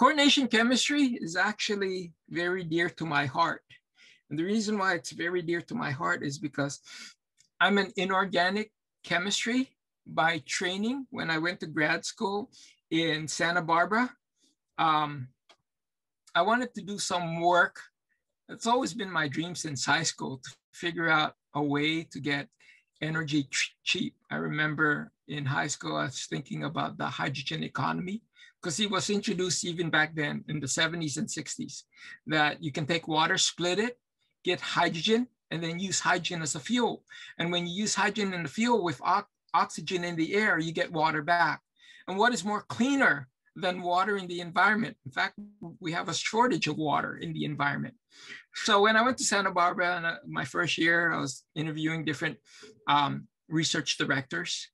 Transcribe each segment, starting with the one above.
Coordination chemistry is actually very dear to my heart. And the reason why it's very dear to my heart is because I'm an inorganic chemistry by training when I went to grad school in Santa Barbara. Um, I wanted to do some work. It's always been my dream since high school to figure out a way to get energy cheap. I remember in high school, I was thinking about the hydrogen economy because it was introduced even back then in the 70s and 60s that you can take water, split it, get hydrogen, and then use hydrogen as a fuel. And when you use hydrogen in the fuel with oxygen in the air, you get water back. And what is more cleaner than water in the environment? In fact, we have a shortage of water in the environment. So when I went to Santa Barbara in uh, my first year, I was interviewing different um, research directors,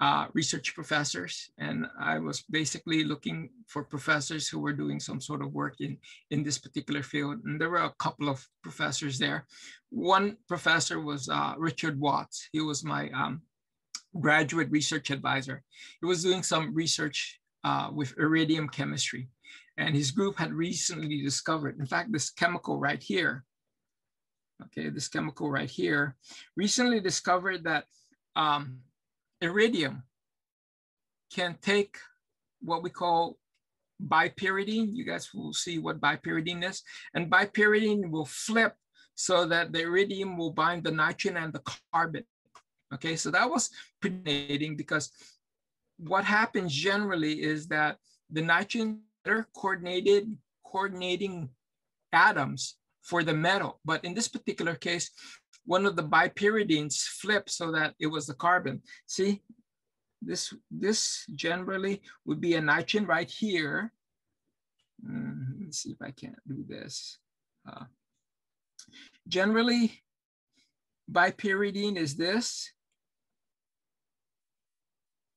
uh, research professors, and I was basically looking for professors who were doing some sort of work in, in this particular field. And there were a couple of professors there. One professor was uh, Richard Watts. He was my um, graduate research advisor. He was doing some research uh, with iridium chemistry. And his group had recently discovered, in fact, this chemical right here, okay, this chemical right here, recently discovered that um, iridium can take what we call bipyridine. You guys will see what bipyridine is. And bipyridine will flip so that the iridium will bind the nitrogen and the carbon. Okay, so that was fascinating because what happens generally is that the nitrogen are coordinated, coordinating atoms for the metal. But in this particular case, one of the bipyridines flipped so that it was the carbon. See, this, this generally would be a nitrogen right here. Mm, let me see if I can't do this. Uh, generally, bipyridine is this.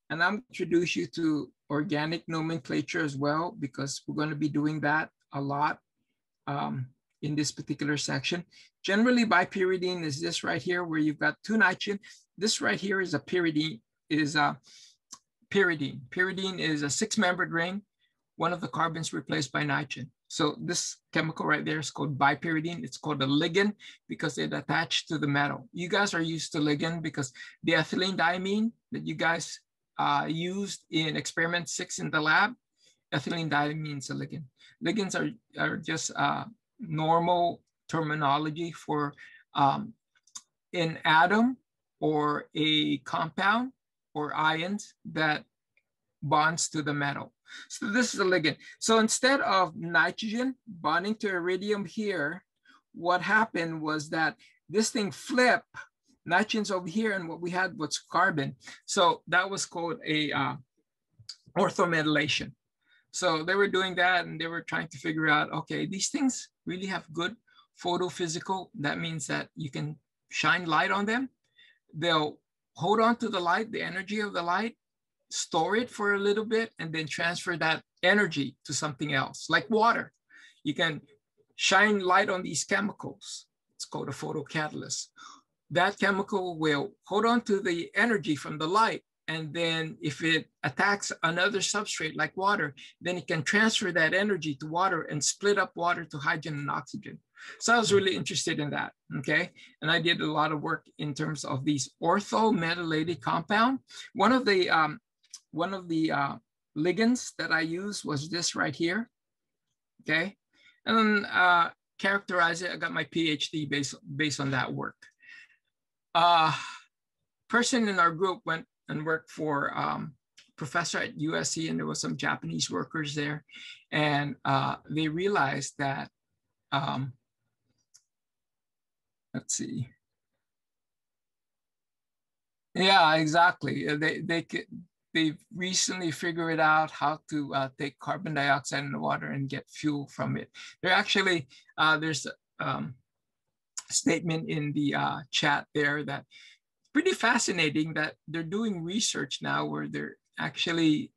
And I'm going to introduce you to organic nomenclature as well, because we're going to be doing that a lot um, in this particular section. Generally, bipyridine is this right here, where you've got two nitrogen. This right here is a pyridine, is a pyridine. Pyridine is a six-membered ring. One of the carbons replaced by nitrogen. So this chemical right there is called bipyridine. It's called a ligand because it attached to the metal. You guys are used to ligand because the ethylene diamine that you guys uh, used in experiment six in the lab, ethylene diamine is a ligand. Ligands are, are just uh, normal terminology for um, an atom or a compound or ions that bonds to the metal. So this is a ligand. So instead of nitrogen bonding to iridium here, what happened was that this thing flipped nitrogen's over here and what we had was carbon. So that was called a uh, orthometalation. So they were doing that and they were trying to figure out, okay, these things really have good photophysical. That means that you can shine light on them. They'll hold on to the light, the energy of the light, store it for a little bit, and then transfer that energy to something else, like water. You can shine light on these chemicals. It's called a photocatalyst that chemical will hold on to the energy from the light. And then if it attacks another substrate like water, then it can transfer that energy to water and split up water to hydrogen and oxygen. So I was really interested in that, okay? And I did a lot of work in terms of these orthometalated compound. One of the, um, one of the uh, ligands that I used was this right here, okay? And then uh, characterize it, I got my PhD based, based on that work uh, person in our group went and worked for um, professor at USC, and there were some Japanese workers there, and uh, they realized that. Um, let's see. Yeah, exactly. Uh, they they they've recently figured out how to uh, take carbon dioxide in the water and get fuel from it. They're actually uh, there's a um, statement in the uh, chat there that pretty fascinating that they're doing research now where they're actually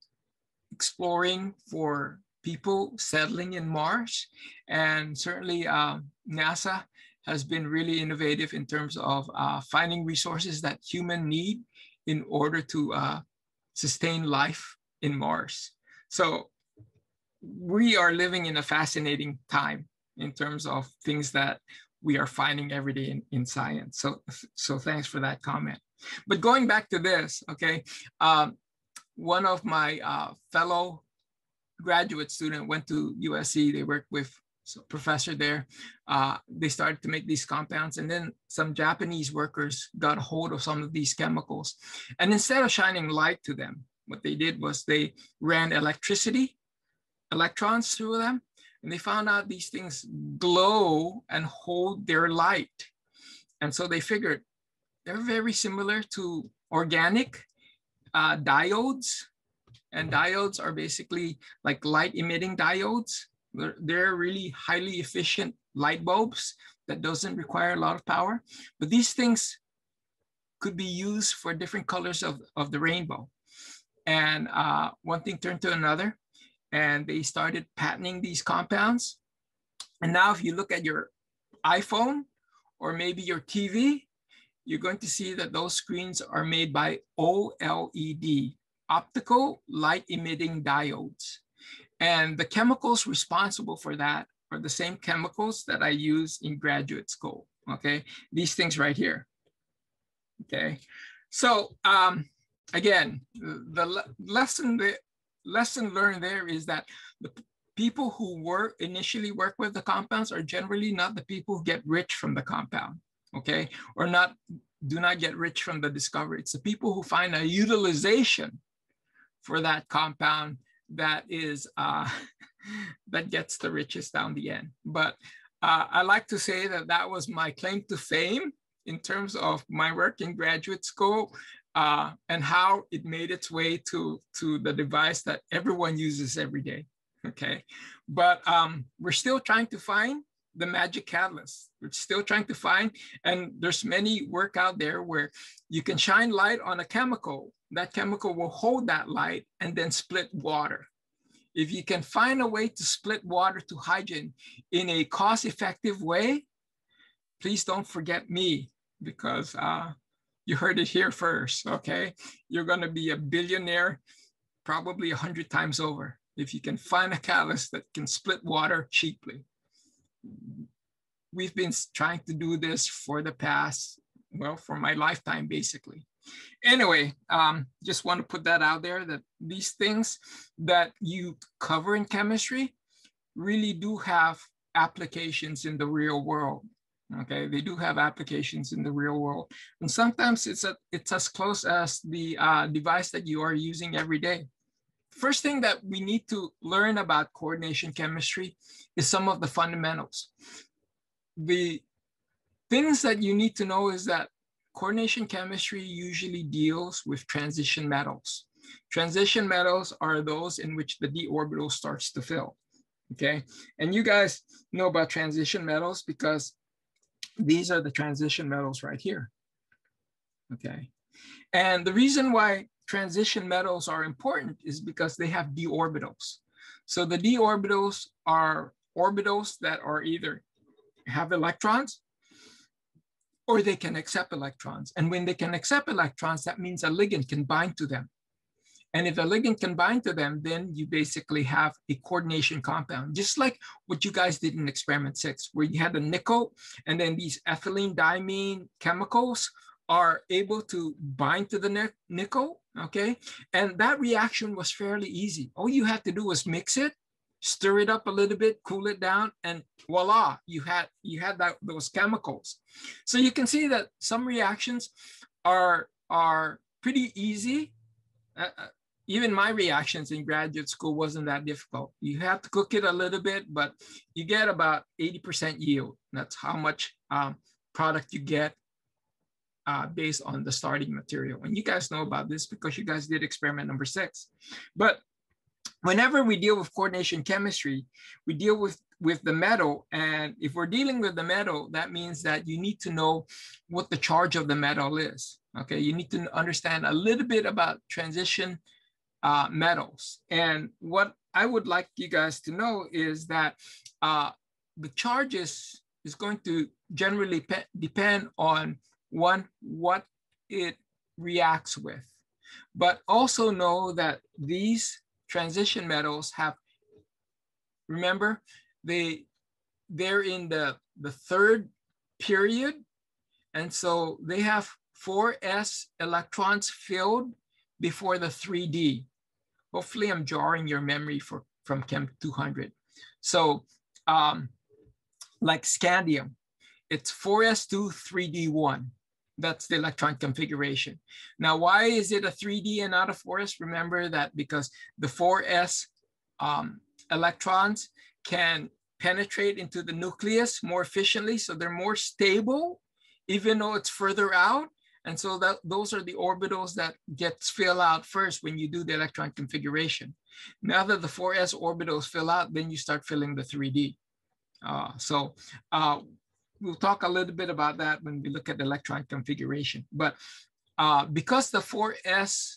exploring for people settling in Mars. And certainly um, NASA has been really innovative in terms of uh, finding resources that human need in order to uh, sustain life in Mars. So we are living in a fascinating time in terms of things that we are finding every day in, in science. So, so thanks for that comment. But going back to this, okay, um, one of my uh, fellow graduate student went to USC. They worked with professor there. Uh, they started to make these compounds, and then some Japanese workers got hold of some of these chemicals. And instead of shining light to them, what they did was they ran electricity, electrons through them, and they found out these things glow and hold their light. And so they figured they're very similar to organic uh, diodes. And diodes are basically like light emitting diodes. They're, they're really highly efficient light bulbs that doesn't require a lot of power. But these things could be used for different colors of, of the rainbow. And uh, one thing turned to another, and they started patenting these compounds. And now, if you look at your iPhone or maybe your TV, you're going to see that those screens are made by OLED, optical light emitting diodes. And the chemicals responsible for that are the same chemicals that I use in graduate school, okay? These things right here, okay? So um, again, the le lesson, lesson learned there is that the people who work initially work with the compounds are generally not the people who get rich from the compound okay, or not do not get rich from the discovery. It's the people who find a utilization for that compound that is uh, that gets the richest down the end. But uh, I like to say that that was my claim to fame in terms of my work in graduate school uh, and how it made its way to, to the device that everyone uses every day. Okay, but um, we're still trying to find the magic catalyst. We're still trying to find, and there's many work out there where you can shine light on a chemical. That chemical will hold that light and then split water. If you can find a way to split water to hydrogen in a cost-effective way, please don't forget me because uh, you heard it here first, okay? You're gonna be a billionaire probably a hundred times over if you can find a catalyst that can split water cheaply we've been trying to do this for the past, well, for my lifetime, basically. Anyway, um, just want to put that out there that these things that you cover in chemistry really do have applications in the real world. Okay, they do have applications in the real world. And sometimes it's, a, it's as close as the uh, device that you are using every day. First thing that we need to learn about coordination chemistry is some of the fundamentals. The things that you need to know is that coordination chemistry usually deals with transition metals. Transition metals are those in which the d orbital starts to fill, okay? And you guys know about transition metals because these are the transition metals right here, okay? And the reason why transition metals are important is because they have d orbitals. So the d orbitals are orbitals that are either have electrons or they can accept electrons. And when they can accept electrons, that means a ligand can bind to them. And if a ligand can bind to them, then you basically have a coordination compound, just like what you guys did in experiment six, where you had a nickel and then these ethylene diamine chemicals are able to bind to the nickel, okay? And that reaction was fairly easy. All you had to do was mix it, stir it up a little bit, cool it down, and voila, you had you had that those chemicals. So you can see that some reactions are are pretty easy. Uh, uh even my reactions in graduate school wasn't that difficult. You have to cook it a little bit, but you get about 80% yield. That's how much um, product you get uh, based on the starting material. And you guys know about this because you guys did experiment number six. But whenever we deal with coordination chemistry, we deal with, with the metal. And if we're dealing with the metal, that means that you need to know what the charge of the metal is. Okay, you need to understand a little bit about transition uh, metals. And what I would like you guys to know is that uh, the charges is going to generally depend on one, what it reacts with. But also know that these transition metals have remember, they, they're in the, the third period. And so they have 4s electrons filled before the 3D. Hopefully I'm jarring your memory for, from Chem 200. So um, like scandium, it's 4s2 3d1. That's the electron configuration. Now, why is it a 3D and not a 4s? Remember that because the 4s um, electrons can penetrate into the nucleus more efficiently, so they're more stable, even though it's further out. And so that those are the orbitals that gets fill out first when you do the electron configuration. Now that the 4s orbitals fill out, then you start filling the 3D. Uh, so uh, we'll talk a little bit about that when we look at the electron configuration. But uh, because the 4s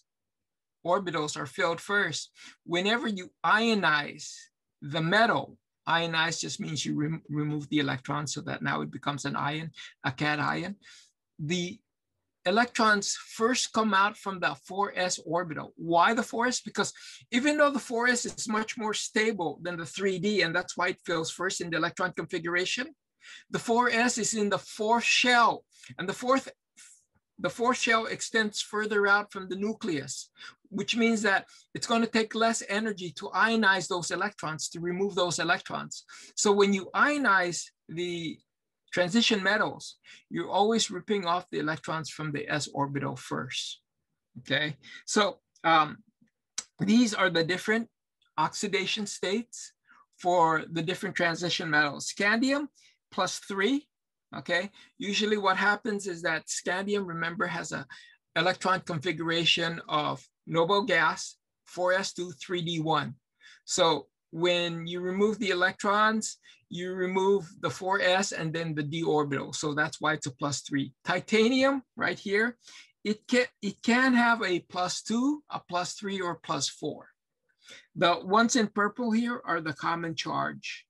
orbitals are filled first, whenever you ionize the metal, ionize just means you rem remove the electron so that now it becomes an ion, a cation. The electrons first come out from the 4s orbital. Why the 4s? Because even though the 4s is much more stable than the 3d, and that's why it fills first in the electron configuration, the 4s is in the fourth shell, and the fourth the fourth shell extends further out from the nucleus, which means that it's going to take less energy to ionize those electrons, to remove those electrons. So when you ionize the transition metals, you're always ripping off the electrons from the s orbital first. Okay, so um, these are the different oxidation states for the different transition metals. Scandium plus three, okay? Usually what happens is that scandium, remember, has a electron configuration of noble gas, 4s2, 3d1. So when you remove the electrons, you remove the 4s and then the d orbital. So that's why it's a plus three. Titanium right here, it can, it can have a plus two, a plus three, or plus four. The ones in purple here are the common charge.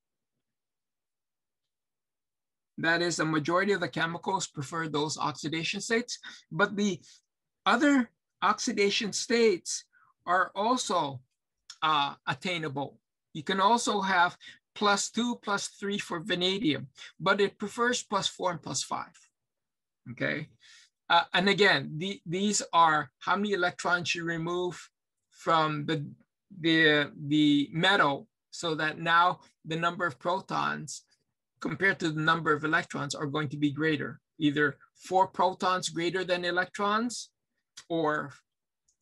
That is, a majority of the chemicals prefer those oxidation states, but the other oxidation states are also uh, attainable. You can also have plus two, plus three for vanadium, but it prefers plus four and plus five, okay? Uh, and again, the, these are how many electrons you remove from the, the, the metal so that now the number of protons compared to the number of electrons are going to be greater, either four protons greater than electrons or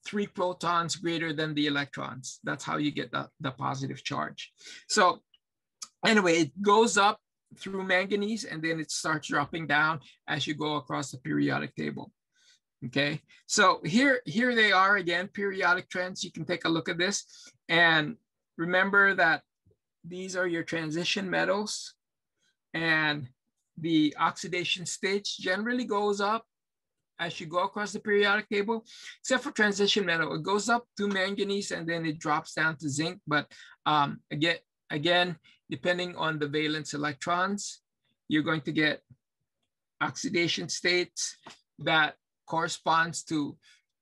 three protons greater than the electrons. That's how you get the, the positive charge. So anyway, it goes up through manganese and then it starts dropping down as you go across the periodic table. Okay, so here, here they are again, periodic trends. You can take a look at this and remember that these are your transition metals and the oxidation stage generally goes up as you go across the periodic table, except for transition metal. It goes up to manganese and then it drops down to zinc. But um, again, again, depending on the valence electrons, you're going to get oxidation states that corresponds to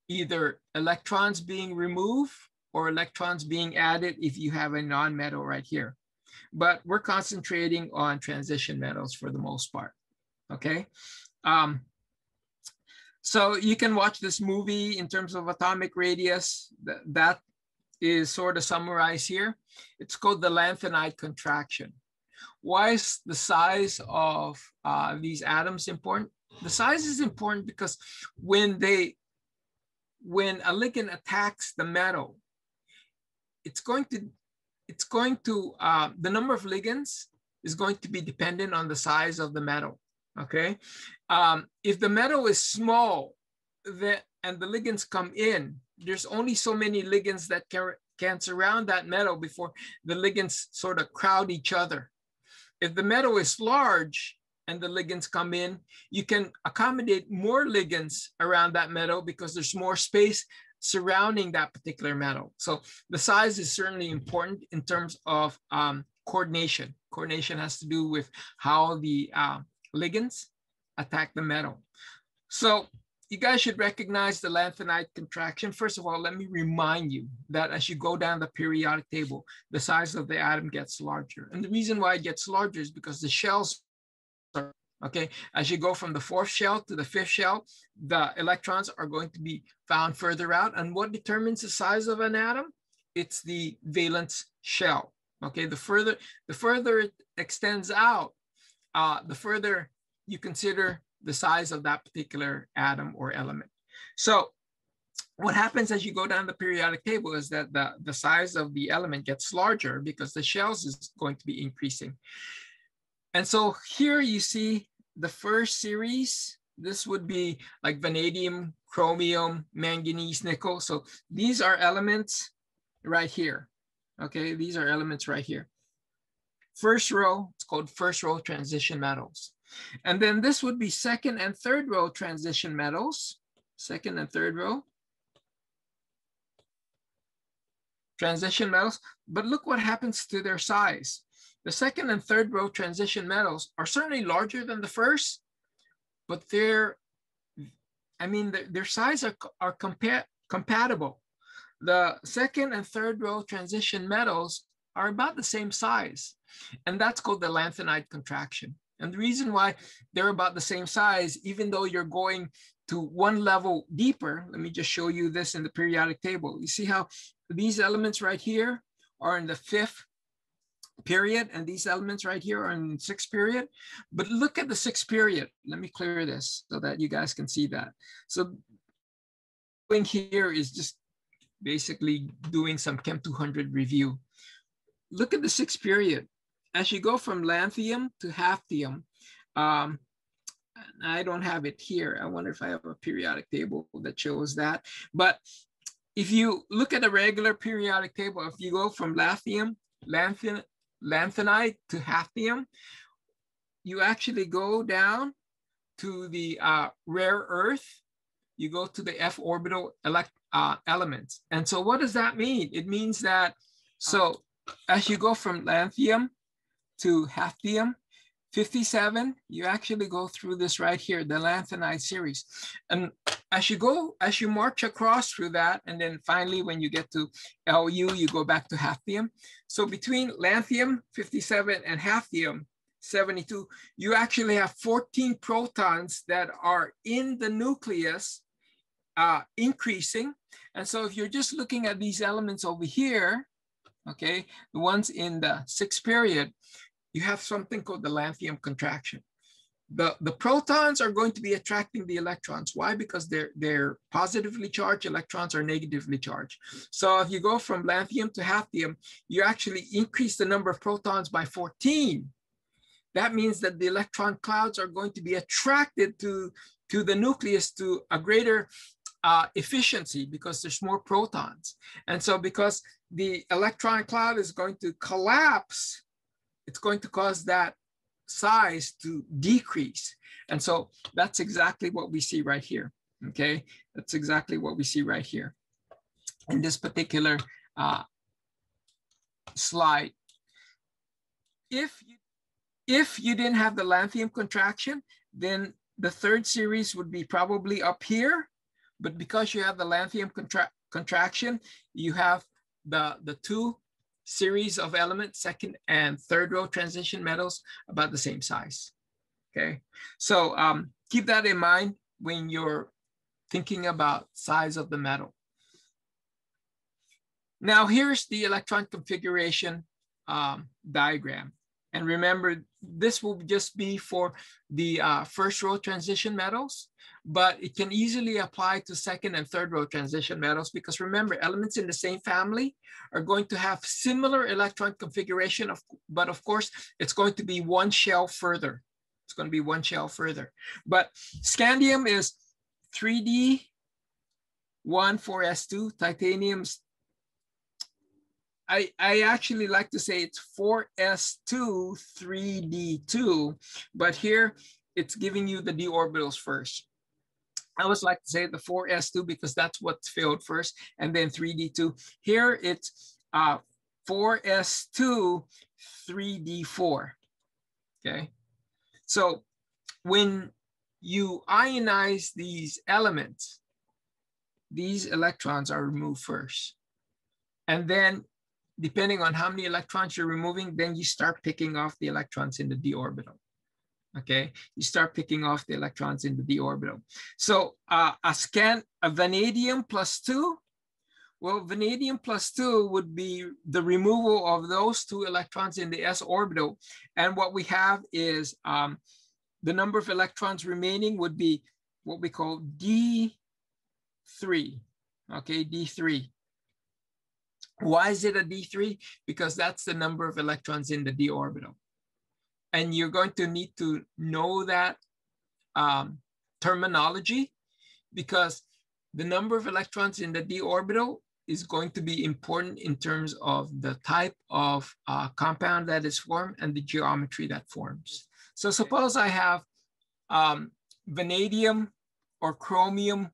either electrons being removed or electrons being added if you have a non-metal right here but we're concentrating on transition metals for the most part, okay? Um, so you can watch this movie in terms of atomic radius. That, is sort of summarized here. It's called the lanthanide contraction. Why is the size of uh, these atoms important? The size is important because when they, when a ligand attacks the metal, it's going to it's going to, uh, the number of ligands is going to be dependent on the size of the metal, okay? Um, if the metal is small that, and the ligands come in, there's only so many ligands that can, can surround that metal before the ligands sort of crowd each other. If the metal is large and the ligands come in, you can accommodate more ligands around that metal because there's more space surrounding that particular metal. So the size is certainly important in terms of um, coordination. Coordination has to do with how the uh, ligands attack the metal. So you guys should recognize the lanthanide contraction. First of all, let me remind you that as you go down the periodic table, the size of the atom gets larger. And the reason why it gets larger is because the shells are, okay, as you go from the fourth shell to the fifth shell, the electrons are going to be found further out. And what determines the size of an atom? It's the valence shell. Okay, the further, the further it extends out, uh, the further you consider the size of that particular atom or element. So what happens as you go down the periodic table is that the, the size of the element gets larger because the shells is going to be increasing. And so here you see the first series. This would be like vanadium, chromium, manganese, nickel. So these are elements right here. Okay, these are elements right here. First row, it's called first row transition metals. And then this would be second and third row transition metals, second and third row. Transition metals, but look what happens to their size. The second and third row transition metals are certainly larger than the first, but they're, I mean, their, size are, are compa compatible. The second and third row transition metals are about the same size, and that's called the lanthanide contraction. And the reason why they're about the same size, even though you're going to one level deeper, let me just show you this in the periodic table. You see how these elements right here are in the fifth period and these elements right here are in sixth period. But look at the sixth period. Let me clear this so that you guys can see that. So doing here is just basically doing some Chem 200 review. Look at the sixth period as you go from lanthanum to hafnium, um, I don't have it here. I wonder if I have a periodic table that shows that. But if you look at a regular periodic table, if you go from lanthanum, lanthan, lanthanide to hafnium, you actually go down to the uh, rare earth, you go to the f orbital elect, uh, elements. And so what does that mean? It means that, so as you go from lanthanum to hafnium 57, you actually go through this right here, the lanthanide series. And as you go, as you march across through that, and then finally when you get to LU, you go back to hafnium. So between lanthanum 57 and hafnium 72, you actually have 14 protons that are in the nucleus uh, increasing. And so if you're just looking at these elements over here, okay, the ones in the sixth period, you have something called the lanthanum contraction. The, the protons are going to be attracting the electrons. Why? Because they're, they're positively charged, electrons are negatively charged. So if you go from lanthanum to hafnium, you actually increase the number of protons by 14. That means that the electron clouds are going to be attracted to, to the nucleus to a greater uh, efficiency because there's more protons. And so because the electron cloud is going to collapse it's going to cause that size to decrease. And so that's exactly what we see right here. Okay, that's exactly what we see right here in this particular uh, slide. If you, if you didn't have the lanthanum contraction, then the third series would be probably up here. But because you have the lanthanum contra contraction, you have the, the two series of elements, second and third row transition metals, about the same size. Okay, so um, keep that in mind when you're thinking about size of the metal. Now here's the electron configuration um, diagram. And remember, this will just be for the uh, first row transition metals but it can easily apply to second and third row transition metals because remember, elements in the same family are going to have similar electron configuration, of, but of course, it's going to be one shell further. It's going to be one shell further. But scandium is 3D, 1, 4s2, titanium's I, I actually like to say it's 4s2, 3d2, but here it's giving you the d orbitals first. I always like to say the 4S2 because that's what's filled first, and then 3D2. Here it's uh, 4S2, 3D4. Okay. So when you ionize these elements, these electrons are removed first. And then depending on how many electrons you're removing, then you start picking off the electrons in the d orbital. Okay, you start picking off the electrons in the d orbital. So uh, a scan, a vanadium plus two, well, vanadium plus two would be the removal of those two electrons in the s orbital. And what we have is um, the number of electrons remaining would be what we call D3, okay, D3. Why is it a D3? Because that's the number of electrons in the d orbital. And you're going to need to know that um, terminology because the number of electrons in the d orbital is going to be important in terms of the type of uh, compound that is formed and the geometry that forms. So suppose I have um, vanadium or chromium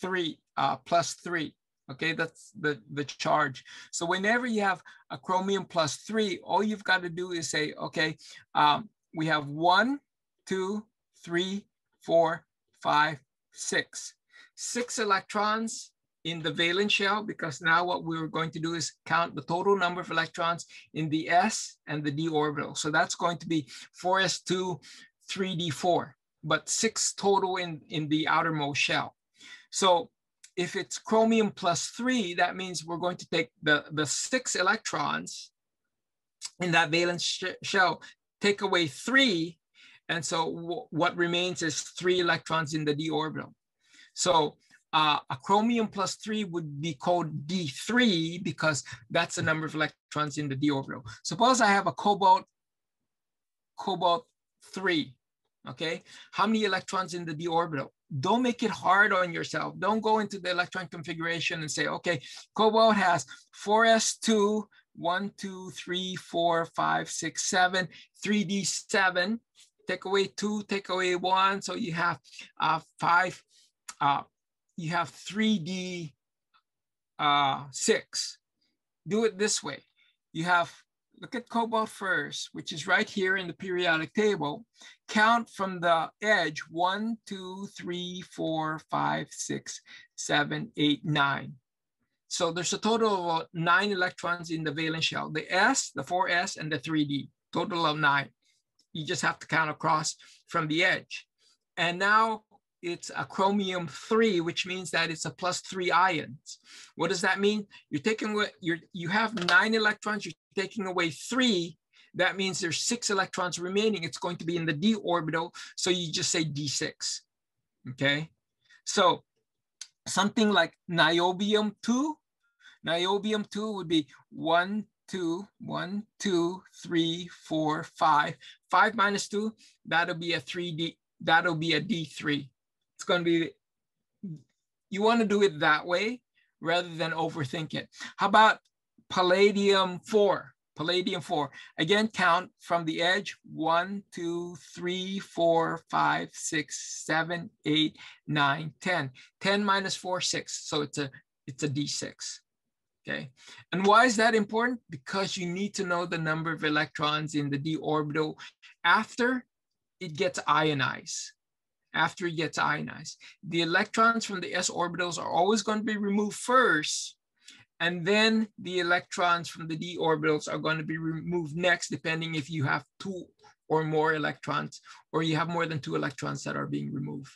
three uh, plus three. Okay, that's the, the charge. So whenever you have a chromium plus three, all you've got to do is say, okay, um, we have one, two, three, four, five, six. Six electrons in the valence shell because now what we're going to do is count the total number of electrons in the s and the d orbital. So that's going to be 4s2, 3d4, but six total in, in the outermost shell. So if it's chromium plus three, that means we're going to take the, the six electrons in that valence sh shell, take away three, and so what remains is three electrons in the d orbital. So uh, a chromium plus three would be called D3 because that's the number of electrons in the d orbital. Suppose I have a cobalt, cobalt three, okay? How many electrons in the d orbital? Don't make it hard on yourself. Don't go into the electron configuration and say, okay, cobalt has 4s2, 1, 2, 3, 4, 5, 6, 7, 3d7. Take away 2, take away 1. So you have uh, 5, uh, you have 3d uh, 6. Do it this way. You have look at cobalt first, which is right here in the periodic table. Count from the edge, one, two, three, four, five, six, seven, eight, nine. So there's a total of uh, nine electrons in the valence shell, the S, the 4S, and the 3D, total of nine. You just have to count across from the edge. And now it's a chromium three, which means that it's a plus three ions. What does that mean? You're taking what you're, you have nine electrons, you're taking away three. That means there's six electrons remaining. It's going to be in the d orbital. So you just say d6, okay? So something like niobium two, niobium two would be one, two, one, two, three, four, five. Five minus two, that'll be a 3D, that'll be a D3 it's going to be, you want to do it that way rather than overthink it. How about palladium four? Palladium four. Again, count from the edge. One, two, three, four, five, six, seven, eight, nine, 10. 10 minus four, six. So it's a, it's a D6. Okay. And why is that important? Because you need to know the number of electrons in the d orbital after it gets ionized after it gets ionized. The electrons from the s orbitals are always going to be removed first, and then the electrons from the d orbitals are going to be removed next, depending if you have two or more electrons, or you have more than two electrons that are being removed.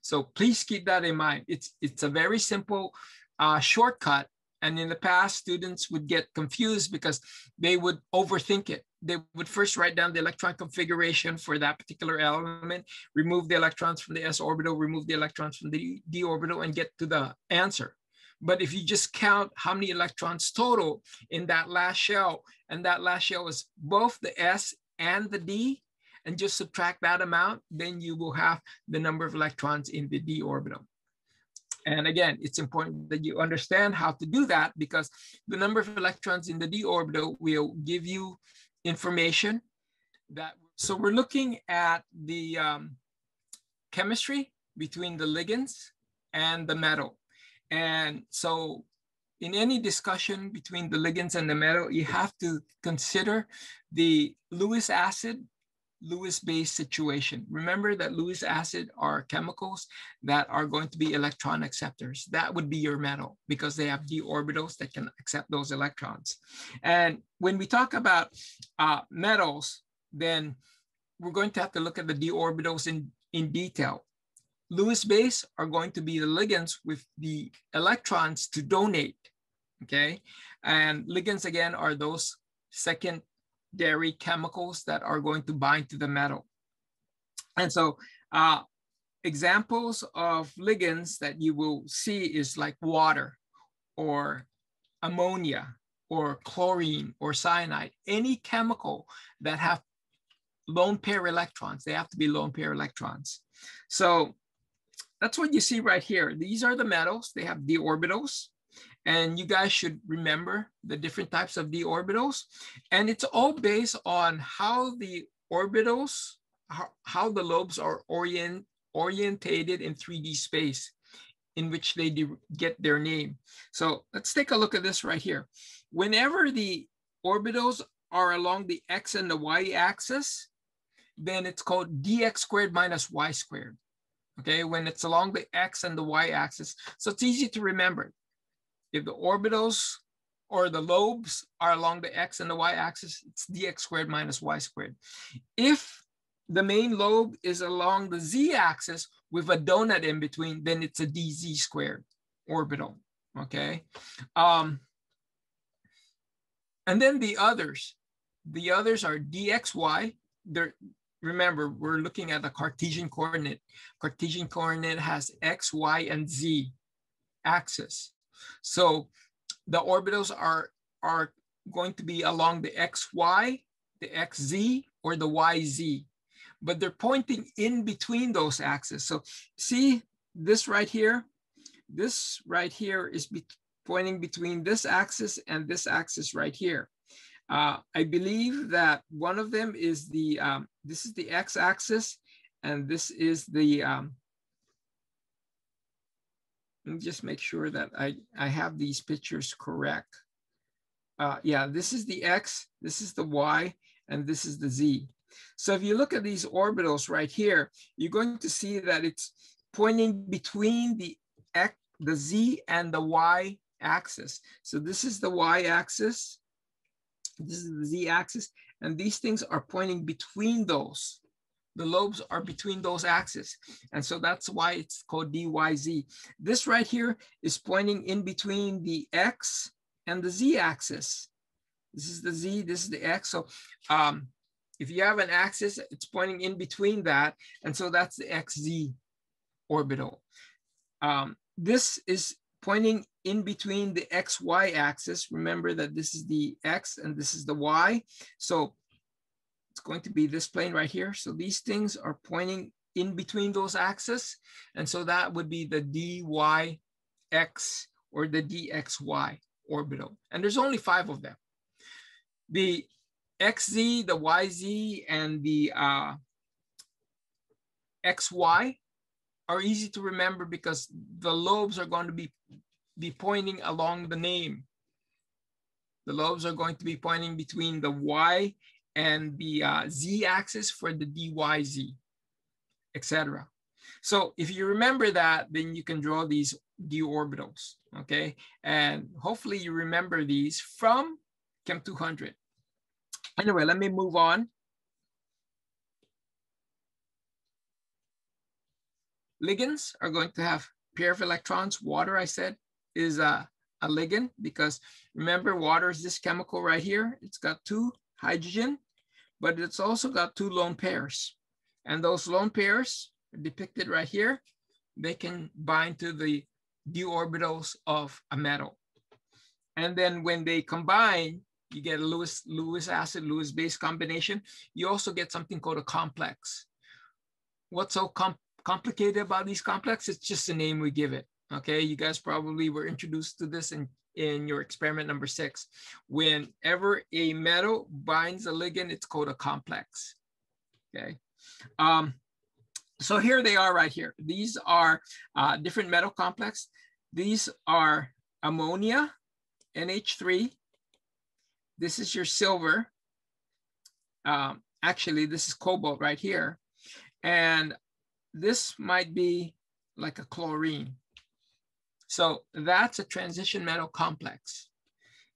So please keep that in mind. It's, it's a very simple uh, shortcut. And in the past, students would get confused because they would overthink it they would first write down the electron configuration for that particular element, remove the electrons from the s orbital, remove the electrons from the d orbital, and get to the answer. But if you just count how many electrons total in that last shell, and that last shell is both the s and the d, and just subtract that amount, then you will have the number of electrons in the d orbital. And again, it's important that you understand how to do that because the number of electrons in the d orbital will give you information that so we're looking at the um, chemistry between the ligands and the metal. And so in any discussion between the ligands and the metal you have to consider the lewis acid Lewis base situation. Remember that Lewis acid are chemicals that are going to be electron acceptors. That would be your metal because they have d orbitals that can accept those electrons. And when we talk about uh, metals, then we're going to have to look at the d orbitals in, in detail. Lewis base are going to be the ligands with the electrons to donate, okay? And ligands again are those second dairy chemicals that are going to bind to the metal. And so uh, examples of ligands that you will see is like water or ammonia or chlorine or cyanide, any chemical that have lone pair electrons, they have to be lone pair electrons. So that's what you see right here. These are the metals, they have d orbitals. And you guys should remember the different types of d orbitals. And it's all based on how the orbitals, how, how the lobes are orient, orientated in 3D space in which they get their name. So let's take a look at this right here. Whenever the orbitals are along the x and the y axis, then it's called dx squared minus y squared. Okay, when it's along the x and the y axis. So it's easy to remember. If the orbitals or the lobes are along the x and the y axis, it's dx squared minus y squared. If the main lobe is along the z axis with a donut in between, then it's a dz squared orbital, okay? Um, and then the others, the others are dxy. They're, remember, we're looking at the Cartesian coordinate. Cartesian coordinate has x, y, and z axis. So the orbitals are, are going to be along the xy, the xz, or the yz, but they're pointing in between those axes. So see this right here? This right here is be pointing between this axis and this axis right here. Uh, I believe that one of them is the, um, this is the x-axis, and this is the, um, just make sure that I, I have these pictures correct. Uh, yeah, this is the X, this is the Y, and this is the Z. So if you look at these orbitals right here, you're going to see that it's pointing between the X, the Z and the Y axis. So this is the Y axis, this is the Z axis, and these things are pointing between those the lobes are between those axes. And so that's why it's called DYZ. This right here is pointing in between the X and the Z axis. This is the Z, this is the X. So um, if you have an axis, it's pointing in between that. And so that's the XZ orbital. Um, this is pointing in between the XY axis. Remember that this is the X and this is the Y. So it's going to be this plane right here. So these things are pointing in between those axes. And so that would be the dyx or the dxy orbital. And there's only five of them. The xz, the yz, and the uh, xy are easy to remember because the lobes are going to be, be pointing along the name. The lobes are going to be pointing between the y and the uh, z-axis for the dyz, etc. So if you remember that, then you can draw these d orbitals, okay? And hopefully you remember these from Chem 200. Anyway, let me move on. Ligands are going to have pair of electrons. Water, I said, is a, a ligand because remember water is this chemical right here. It's got two hydrogen but it's also got two lone pairs. And those lone pairs depicted right here, they can bind to the d orbitals of a metal. And then when they combine, you get a Lewis, Lewis acid, Lewis base combination. You also get something called a complex. What's so com complicated about these complexes? It's just the name we give it. Okay, you guys probably were introduced to this in in your experiment number six. Whenever a metal binds a ligand, it's called a complex, okay? Um, so here they are right here. These are uh, different metal complex. These are ammonia, NH3. This is your silver. Um, actually this is cobalt right here. And this might be like a chlorine. So that's a transition metal complex.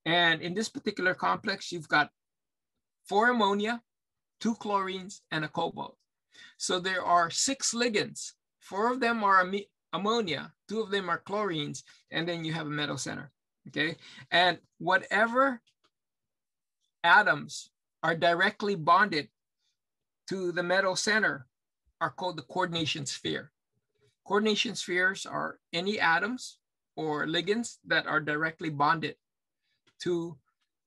And in this particular complex, you've got four ammonia, two chlorines, and a cobalt. So there are six ligands. Four of them are am ammonia, two of them are chlorines, and then you have a metal center, okay? And whatever atoms are directly bonded to the metal center are called the coordination sphere. Coordination spheres are any atoms or ligands that are directly bonded to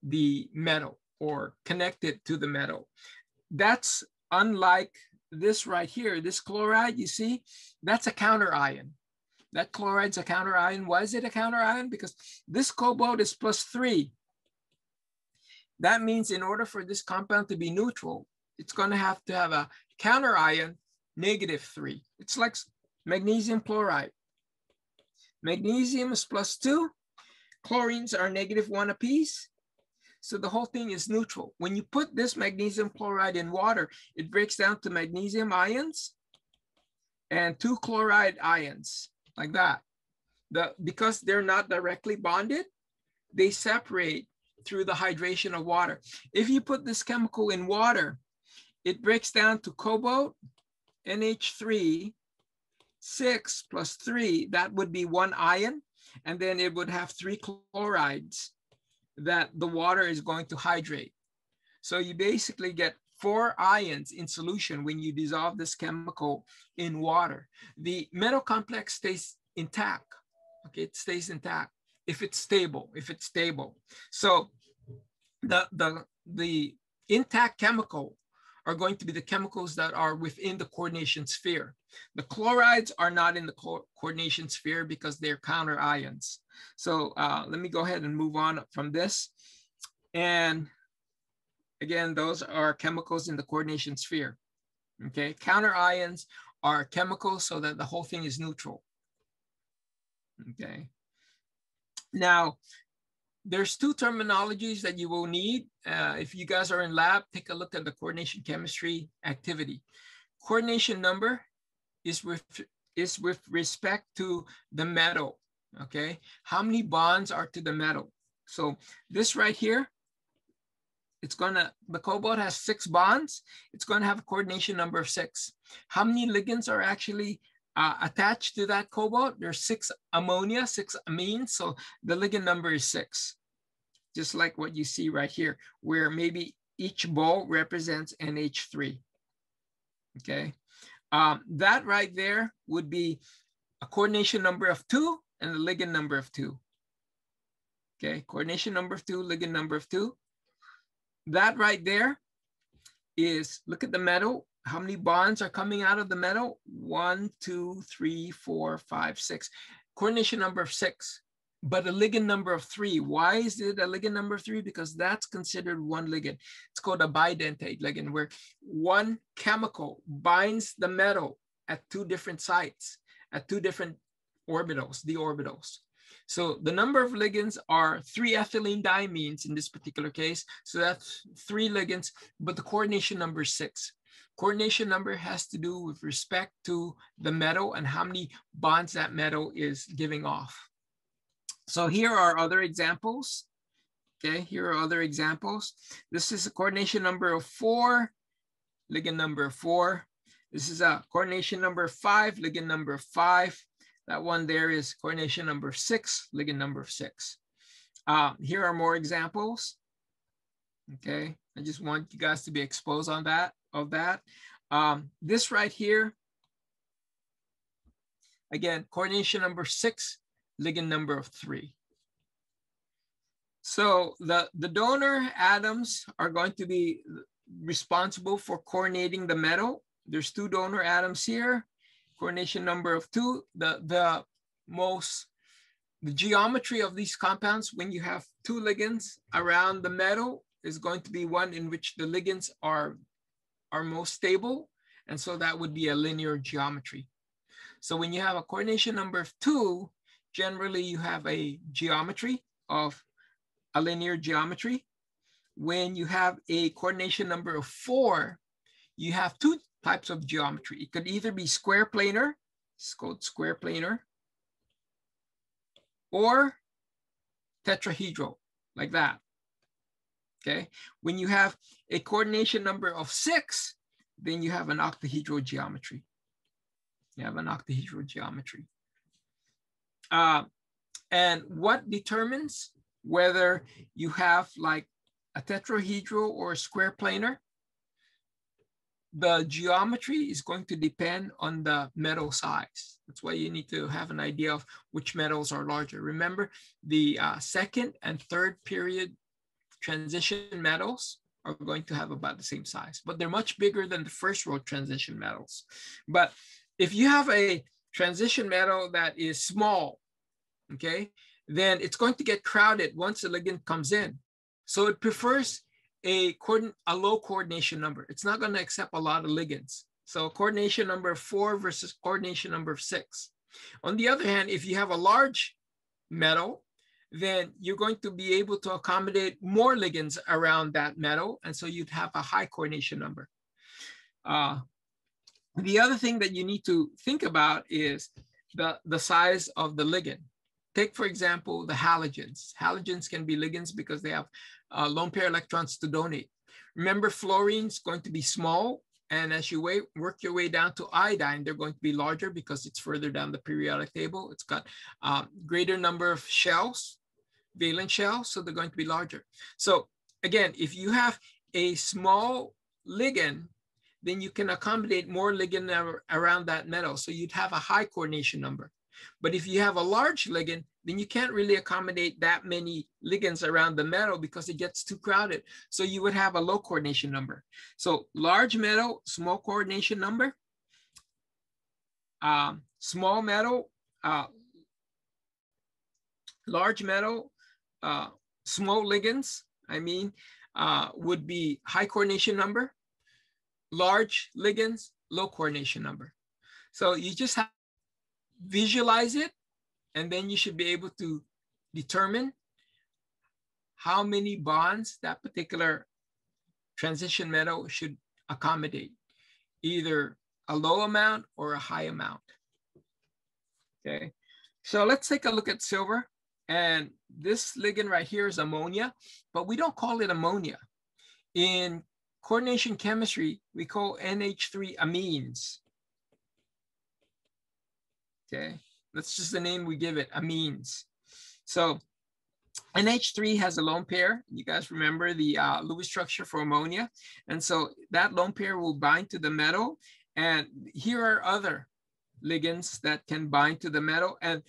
the metal or connected to the metal. That's unlike this right here, this chloride, you see, that's a counter ion. That chloride's a counter ion. Why is it a counter ion? Because this cobalt is plus three. That means in order for this compound to be neutral, it's gonna have to have a counter ion negative three. It's like magnesium chloride. Magnesium is plus two, chlorines are negative one apiece. So the whole thing is neutral. When you put this magnesium chloride in water, it breaks down to magnesium ions and two chloride ions, like that. The, because they're not directly bonded, they separate through the hydration of water. If you put this chemical in water, it breaks down to cobalt, NH3, six plus three, that would be one ion. And then it would have three chlorides that the water is going to hydrate. So you basically get four ions in solution when you dissolve this chemical in water. The metal complex stays intact. Okay, it stays intact if it's stable, if it's stable. So the, the, the intact chemical are going to be the chemicals that are within the coordination sphere. The chlorides are not in the co coordination sphere because they're counter ions. So uh, let me go ahead and move on from this. And again, those are chemicals in the coordination sphere. Okay, counter ions are chemicals so that the whole thing is neutral. Okay. Now, there's two terminologies that you will need. Uh, if you guys are in lab, take a look at the coordination chemistry activity. Coordination number is with, is with respect to the metal, okay? How many bonds are to the metal? So this right here, it's gonna, the cobalt has six bonds. It's gonna have a coordination number of six. How many ligands are actually uh, attached to that cobalt, there's six ammonia, six amines, so the ligand number is six. Just like what you see right here, where maybe each ball represents NH3, okay? Um, that right there would be a coordination number of two and a ligand number of two. Okay, coordination number of two, ligand number of two. That right there is, look at the metal, how many bonds are coming out of the metal? One, two, three, four, five, six. Coordination number of six, but a ligand number of three. Why is it a ligand number of three? Because that's considered one ligand. It's called a bidentate ligand, where one chemical binds the metal at two different sites, at two different orbitals, the orbitals. So the number of ligands are three ethylene diamines in this particular case. So that's three ligands, but the coordination number is six. Coordination number has to do with respect to the metal and how many bonds that metal is giving off. So here are other examples. Okay, here are other examples. This is a coordination number of four, ligand number four. This is a coordination number five, ligand number five. That one there is coordination number six, ligand number six. Uh, here are more examples. Okay, I just want you guys to be exposed on that of that. Um, this right here, again, coordination number six, ligand number of three. So the, the donor atoms are going to be responsible for coordinating the metal. There's two donor atoms here, coordination number of two. The, the most, the geometry of these compounds, when you have two ligands around the metal, is going to be one in which the ligands are are most stable. And so that would be a linear geometry. So when you have a coordination number of two, generally you have a geometry of a linear geometry. When you have a coordination number of four, you have two types of geometry. It could either be square planar, it's called square planar, or tetrahedral, like that. Okay, when you have a coordination number of six, then you have an octahedral geometry. You have an octahedral geometry. Uh, and what determines whether you have like a tetrahedral or a square planar? The geometry is going to depend on the metal size. That's why you need to have an idea of which metals are larger. Remember, the uh, second and third period transition metals are going to have about the same size, but they're much bigger than the first row transition metals. But if you have a transition metal that is small, okay, then it's going to get crowded once the ligand comes in. So it prefers a, a low coordination number. It's not going to accept a lot of ligands. So coordination number of four versus coordination number of six. On the other hand, if you have a large metal, then you're going to be able to accommodate more ligands around that metal. And so you'd have a high coordination number. Uh, the other thing that you need to think about is the, the size of the ligand. Take, for example, the halogens. Halogens can be ligands because they have uh, lone pair electrons to donate. Remember, fluorine is going to be small. And as you wait, work your way down to iodine, they're going to be larger because it's further down the periodic table. It's got um, greater number of shells, valence shells, so they're going to be larger. So again, if you have a small ligand, then you can accommodate more ligand around that metal. So you'd have a high coordination number. But if you have a large ligand, then you can't really accommodate that many ligands around the metal because it gets too crowded. So you would have a low coordination number. So large metal, small coordination number. Um, small metal, uh, large metal, uh, small ligands, I mean, uh, would be high coordination number. Large ligands, low coordination number. So you just have visualize it, and then you should be able to determine how many bonds that particular transition metal should accommodate, either a low amount or a high amount. Okay, so let's take a look at silver. And this ligand right here is ammonia, but we don't call it ammonia. In coordination chemistry, we call NH3 amines. Okay, that's just the name we give it, amines. So NH3 has a lone pair. You guys remember the uh, Lewis structure for ammonia. And so that lone pair will bind to the metal. And here are other ligands that can bind to the metal. And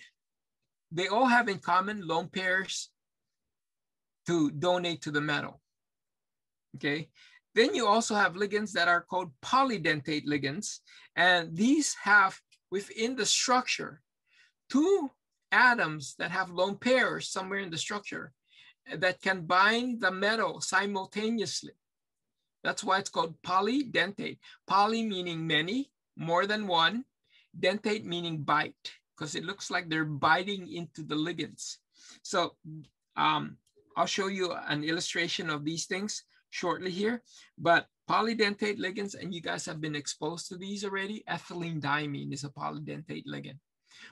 they all have in common lone pairs to donate to the metal. Okay. Then you also have ligands that are called polydentate ligands. And these have within the structure two atoms that have lone pairs somewhere in the structure that can bind the metal simultaneously. That's why it's called polydentate. Poly meaning many, more than one. Dentate meaning bite, because it looks like they're biting into the ligands. So um, I'll show you an illustration of these things shortly here. But polydentate ligands, and you guys have been exposed to these already. Ethylene diamine is a polydentate ligand.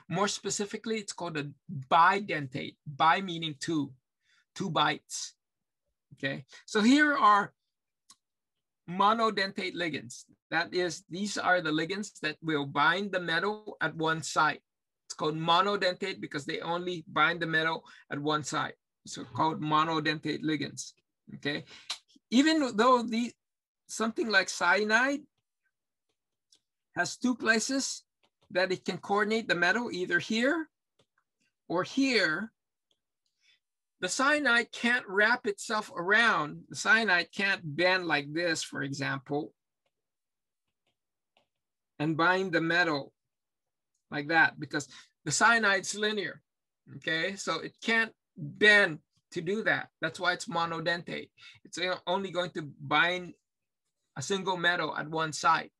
More specifically, it's called a bidentate, bi meaning two, two bites. Okay, so here are monodentate ligands. That is, these are the ligands that will bind the metal at one site. Called monodentate because they only bind the metal at one side. So called monodentate ligands. Okay, even though the something like cyanide has two places that it can coordinate the metal, either here or here, the cyanide can't wrap itself around. The cyanide can't bend like this, for example, and bind the metal like that because the cyanide's linear, okay? So it can't bend to do that. That's why it's monodentate. It's only going to bind a single metal at one side,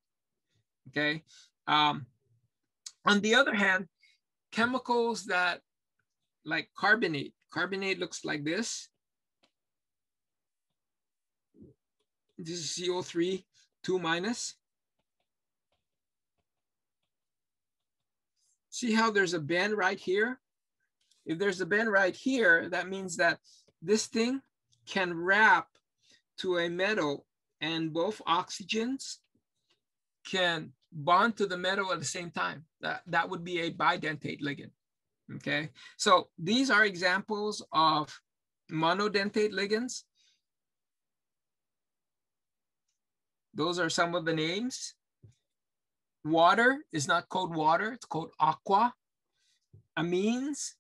okay? Um, on the other hand, chemicals that like carbonate, carbonate looks like this. This is CO3. 2 minus. See how there's a bend right here? If there's a bend right here, that means that this thing can wrap to a metal and both oxygens can bond to the metal at the same time. That, that would be a bidentate ligand, okay? So these are examples of monodentate ligands. Those are some of the names. Water is not called water, it's called aqua. Amines,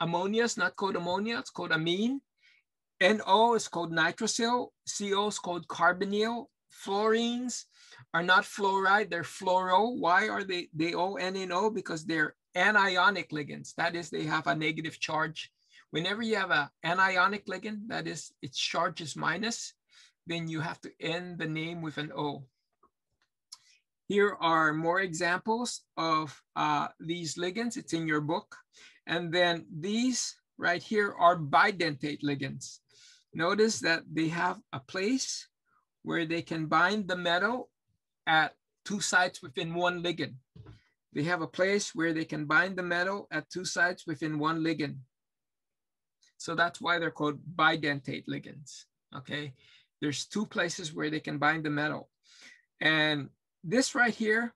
ammonia is not called ammonia, it's called amine. NO is called nitrosyl, CO is called carbonyl. Fluorines are not fluoride, they're fluoro. Why are they, they O, N, and O? Because they're anionic ligands. That is, they have a negative charge. Whenever you have an anionic ligand, that is, its charge is minus, then you have to end the name with an O. Here are more examples of uh, these ligands. It's in your book. And then these right here are bidentate ligands. Notice that they have a place where they can bind the metal at two sites within one ligand. They have a place where they can bind the metal at two sites within one ligand. So that's why they're called bidentate ligands, okay? There's two places where they can bind the metal. And this right here,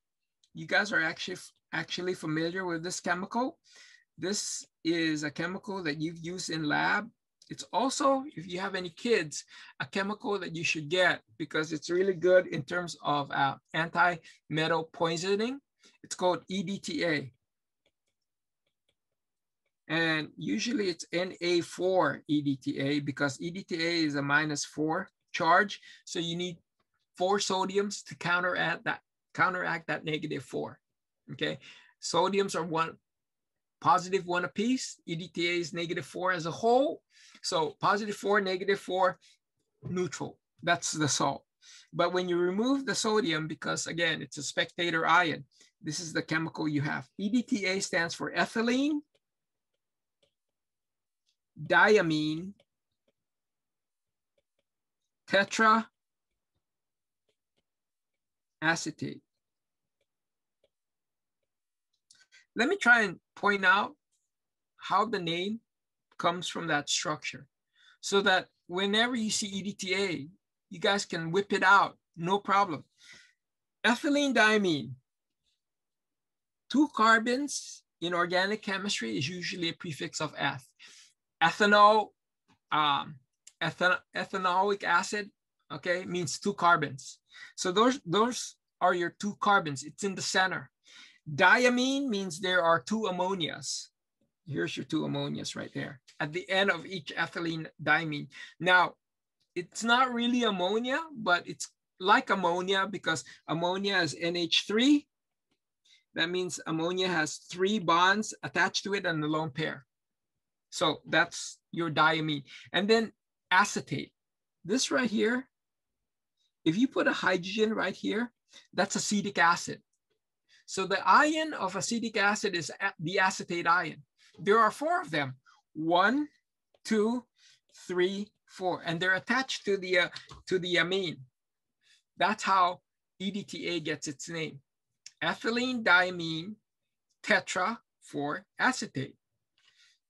you guys are actually, actually familiar with this chemical. This is a chemical that you've used in lab. It's also, if you have any kids, a chemical that you should get because it's really good in terms of uh, anti-metal poisoning. It's called EDTA. And usually it's Na4 EDTA because EDTA is a minus four charge. So you need four sodiums to counteract that, counteract that negative four, okay? Sodiums are one, positive one apiece. EDTA is negative four as a whole. So positive four, negative four, neutral. That's the salt. But when you remove the sodium, because again, it's a spectator ion, this is the chemical you have. EDTA stands for ethylene, diamine, tetra, acetate. Let me try and point out how the name comes from that structure so that whenever you see EDTA, you guys can whip it out, no problem. Ethylene diamine, two carbons in organic chemistry is usually a prefix of eth. Ethanol, um, ethan ethanoic acid, okay, means two carbons. So those, those are your two carbons. It's in the center. Diamine means there are two ammonias. Here's your two ammonias right there at the end of each ethylene diamine. Now, it's not really ammonia, but it's like ammonia because ammonia is NH3. That means ammonia has three bonds attached to it and a lone pair. So that's your diamine. And then acetate. This right here, if you put a hydrogen right here, that's acetic acid. So the ion of acetic acid is the acetate ion. There are four of them. One, two, three, four, and they're attached to the, uh, to the amine. That's how EDTA gets its name. Ethylene diamine tetra for acetate.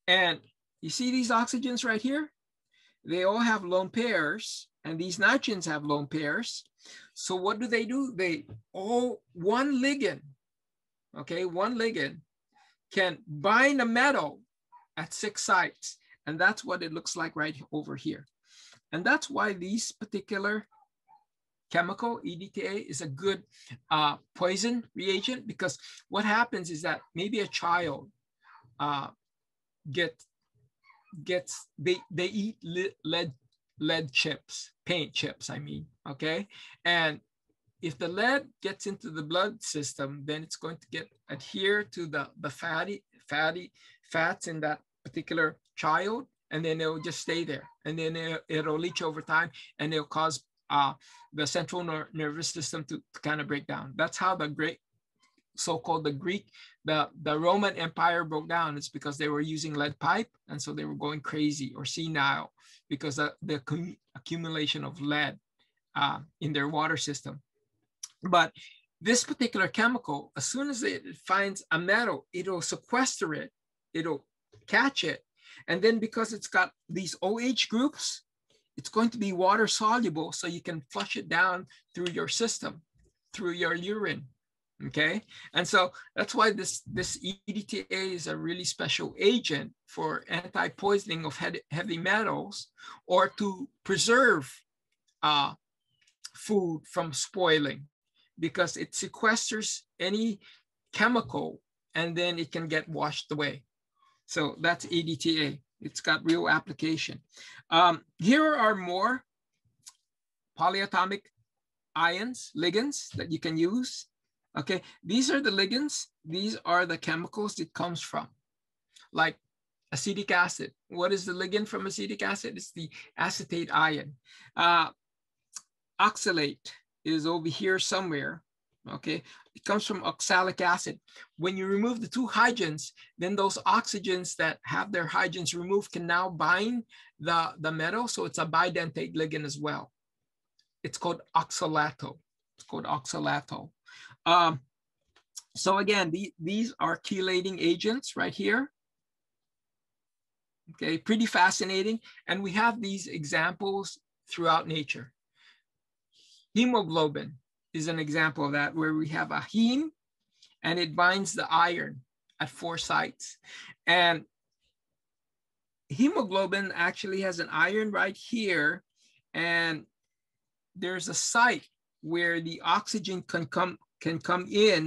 And you see these oxygens right here? They all have lone pairs and these nitrogens have lone pairs. So what do they do? They all, one ligand okay, one ligand can bind a metal at six sites. And that's what it looks like right over here. And that's why these particular chemical, EDTA, is a good uh, poison reagent because what happens is that maybe a child uh, get, gets, they, they eat lead, lead chips, paint chips, I mean, okay? And if the lead gets into the blood system, then it's going to get adhere to the, the fatty, fatty fats in that particular child, and then it'll just stay there. And then it, it'll leach over time and it'll cause uh, the central ner nervous system to, to kind of break down. That's how the great so-called the Greek, the, the Roman Empire broke down. It's because they were using lead pipe. And so they were going crazy or senile because of the accumulation of lead uh, in their water system. But this particular chemical, as soon as it finds a metal, it'll sequester it, it'll catch it. And then because it's got these OH groups, it's going to be water soluble so you can flush it down through your system, through your urine. Okay. And so that's why this, this EDTA is a really special agent for anti-poisoning of heavy metals or to preserve uh, food from spoiling because it sequesters any chemical and then it can get washed away. So that's EDTA. It's got real application. Um, here are more polyatomic ions, ligands that you can use. Okay, these are the ligands. These are the chemicals it comes from, like acetic acid. What is the ligand from acetic acid? It's the acetate ion. Uh, oxalate is over here somewhere. Okay, it comes from oxalic acid. When you remove the two hydrogens, then those oxygens that have their hydrogens removed can now bind the, the metal. So it's a bidentate ligand as well. It's called oxalato. It's called oxalato. Um, so again, the, these are chelating agents right here. Okay, pretty fascinating. And we have these examples throughout nature. Hemoglobin is an example of that, where we have a heme and it binds the iron at four sites. And hemoglobin actually has an iron right here, and there's a site where the oxygen can come can come in,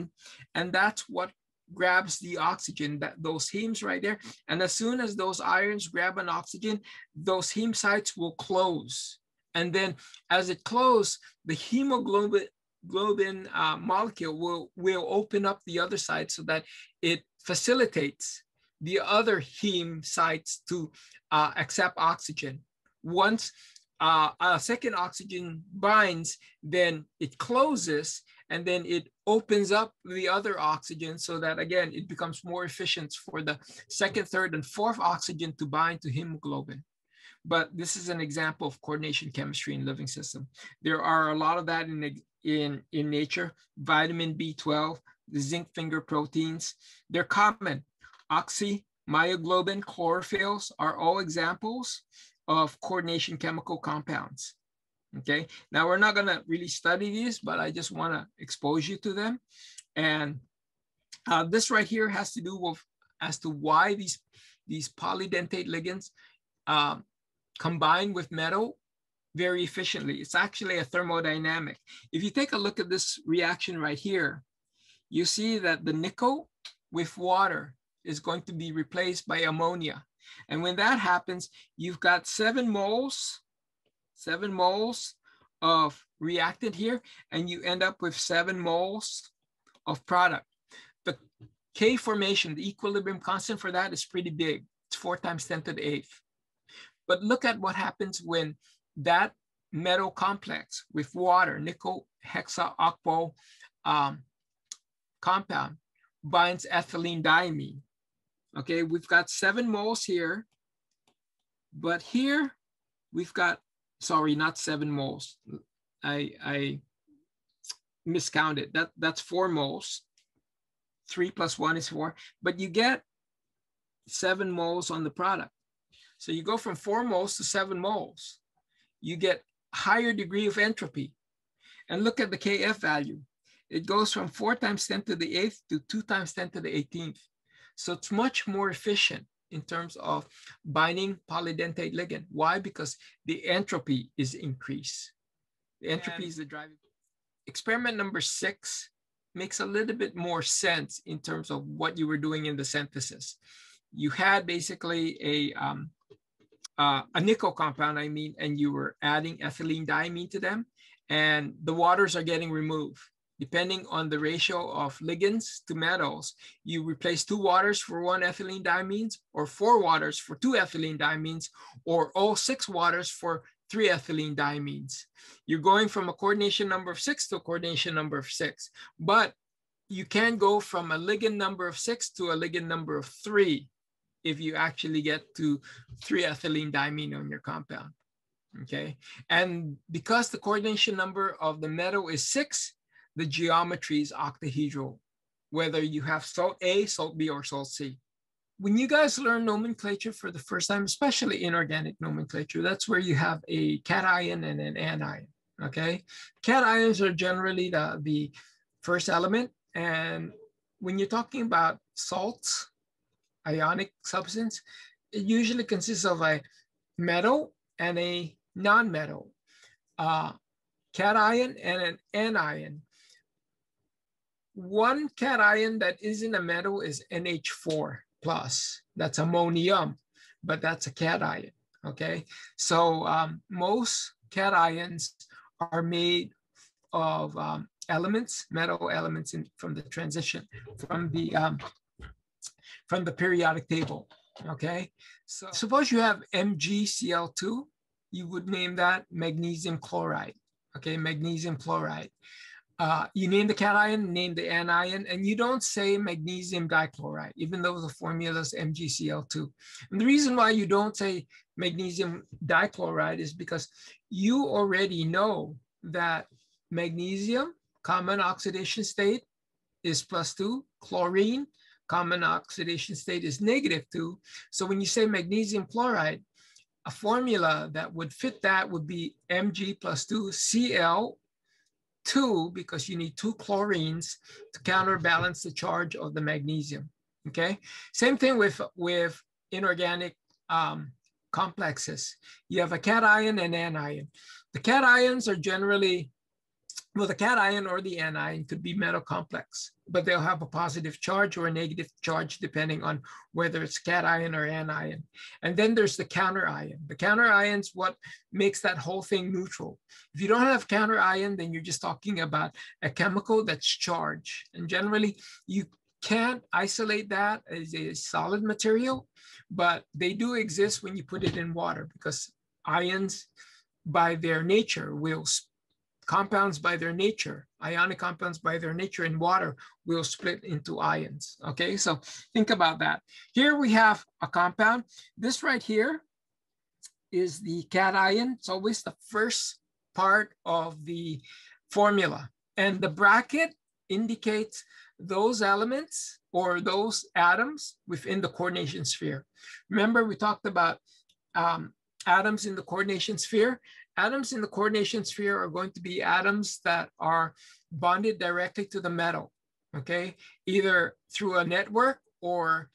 and that's what grabs the oxygen, that those hemes right there. And as soon as those irons grab an oxygen, those heme sites will close. And then as it closes, the hemoglobin globin uh, molecule will, will open up the other side so that it facilitates the other heme sites to uh, accept oxygen. Once uh, a second oxygen binds, then it closes and then it opens up the other oxygen so that again, it becomes more efficient for the second, third, and fourth oxygen to bind to hemoglobin but this is an example of coordination chemistry in living system. There are a lot of that in, in, in nature, vitamin B12, the zinc finger proteins, they're common. Oxy, myoglobin, chlorophylls are all examples of coordination chemical compounds. Okay, now we're not gonna really study these, but I just wanna expose you to them. And uh, this right here has to do with as to why these, these polydentate ligands um, combine with metal very efficiently. It's actually a thermodynamic. If you take a look at this reaction right here, you see that the nickel with water is going to be replaced by ammonia. And when that happens, you've got seven moles, seven moles of reactant here, and you end up with seven moles of product. The K formation, the equilibrium constant for that is pretty big. It's four times 10 to the eighth. But look at what happens when that metal complex with water, nickel hexaaqua um, compound binds ethylene diamine. Okay, we've got seven moles here, but here we've got, sorry, not seven moles. I, I miscounted. That, that's four moles. Three plus one is four, but you get seven moles on the product. So you go from four moles to seven moles. You get higher degree of entropy. And look at the KF value. It goes from four times 10 to the eighth to two times 10 to the 18th. So it's much more efficient in terms of binding polydentate ligand. Why? Because the entropy is increased. The entropy and is the driving. Experiment number six makes a little bit more sense in terms of what you were doing in the synthesis. You had basically a um, uh, a nickel compound, I mean, and you were adding ethylene diamine to them, and the waters are getting removed. Depending on the ratio of ligands to metals, you replace two waters for one ethylene diamines, or four waters for two ethylene diamines, or all six waters for three ethylene diamines. You're going from a coordination number of six to a coordination number of six, but you can go from a ligand number of six to a ligand number of three if you actually get to three ethylene diamine on your compound. okay? And because the coordination number of the metal is six, the geometry is octahedral, whether you have salt A, salt B, or salt C. When you guys learn nomenclature for the first time, especially inorganic nomenclature, that's where you have a cation and an anion, okay? Cations are generally the, the first element. And when you're talking about salts, ionic substance, it usually consists of a metal and a non-metal, uh, cation and an anion. One cation that isn't a metal is NH4 plus. That's ammonium, but that's a cation, okay? So um, most cations are made of um, elements, metal elements in, from the transition, from the, um, from the periodic table, okay? So suppose you have MgCl2, you would name that magnesium chloride. Okay, magnesium chloride. Uh, you name the cation, name the anion, and you don't say magnesium dichloride, even though the formula is MgCl2. And the reason why you don't say magnesium dichloride is because you already know that magnesium, common oxidation state, is plus two, chlorine, common oxidation state is negative two. So when you say magnesium chloride, a formula that would fit that would be Mg plus 2 Cl 2 because you need two chlorines to counterbalance the charge of the magnesium. Okay, same thing with with inorganic um, complexes. You have a cation and anion. The cations are generally well, the cation or the anion could be metal complex, but they'll have a positive charge or a negative charge depending on whether it's cation or anion. And then there's the counter ion. The counter ion's what makes that whole thing neutral. If you don't have counter ion, then you're just talking about a chemical that's charged. And generally, you can't isolate that as a solid material, but they do exist when you put it in water because ions by their nature will compounds by their nature, ionic compounds by their nature in water will split into ions. Okay, so think about that. Here we have a compound. This right here is the cation. It's always the first part of the formula. And the bracket indicates those elements or those atoms within the coordination sphere. Remember, we talked about um, atoms in the coordination sphere. Atoms in the coordination sphere are going to be atoms that are bonded directly to the metal, okay? Either through a network or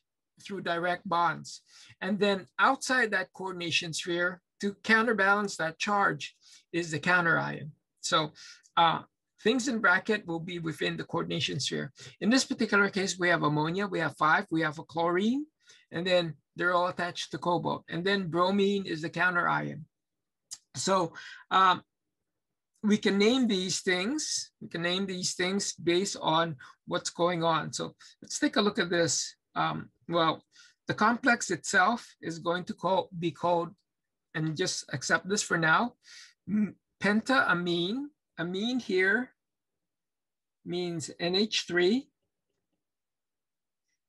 through direct bonds. And then outside that coordination sphere, to counterbalance that charge is the counter ion. So uh, things in bracket will be within the coordination sphere. In this particular case, we have ammonia, we have five, we have a chlorine, and then they're all attached to cobalt. And then bromine is the counter ion. So um, we can name these things. We can name these things based on what's going on. So let's take a look at this. Um, well, the complex itself is going to call, be called, and just accept this for now, pentaamine. Amine here means NH3.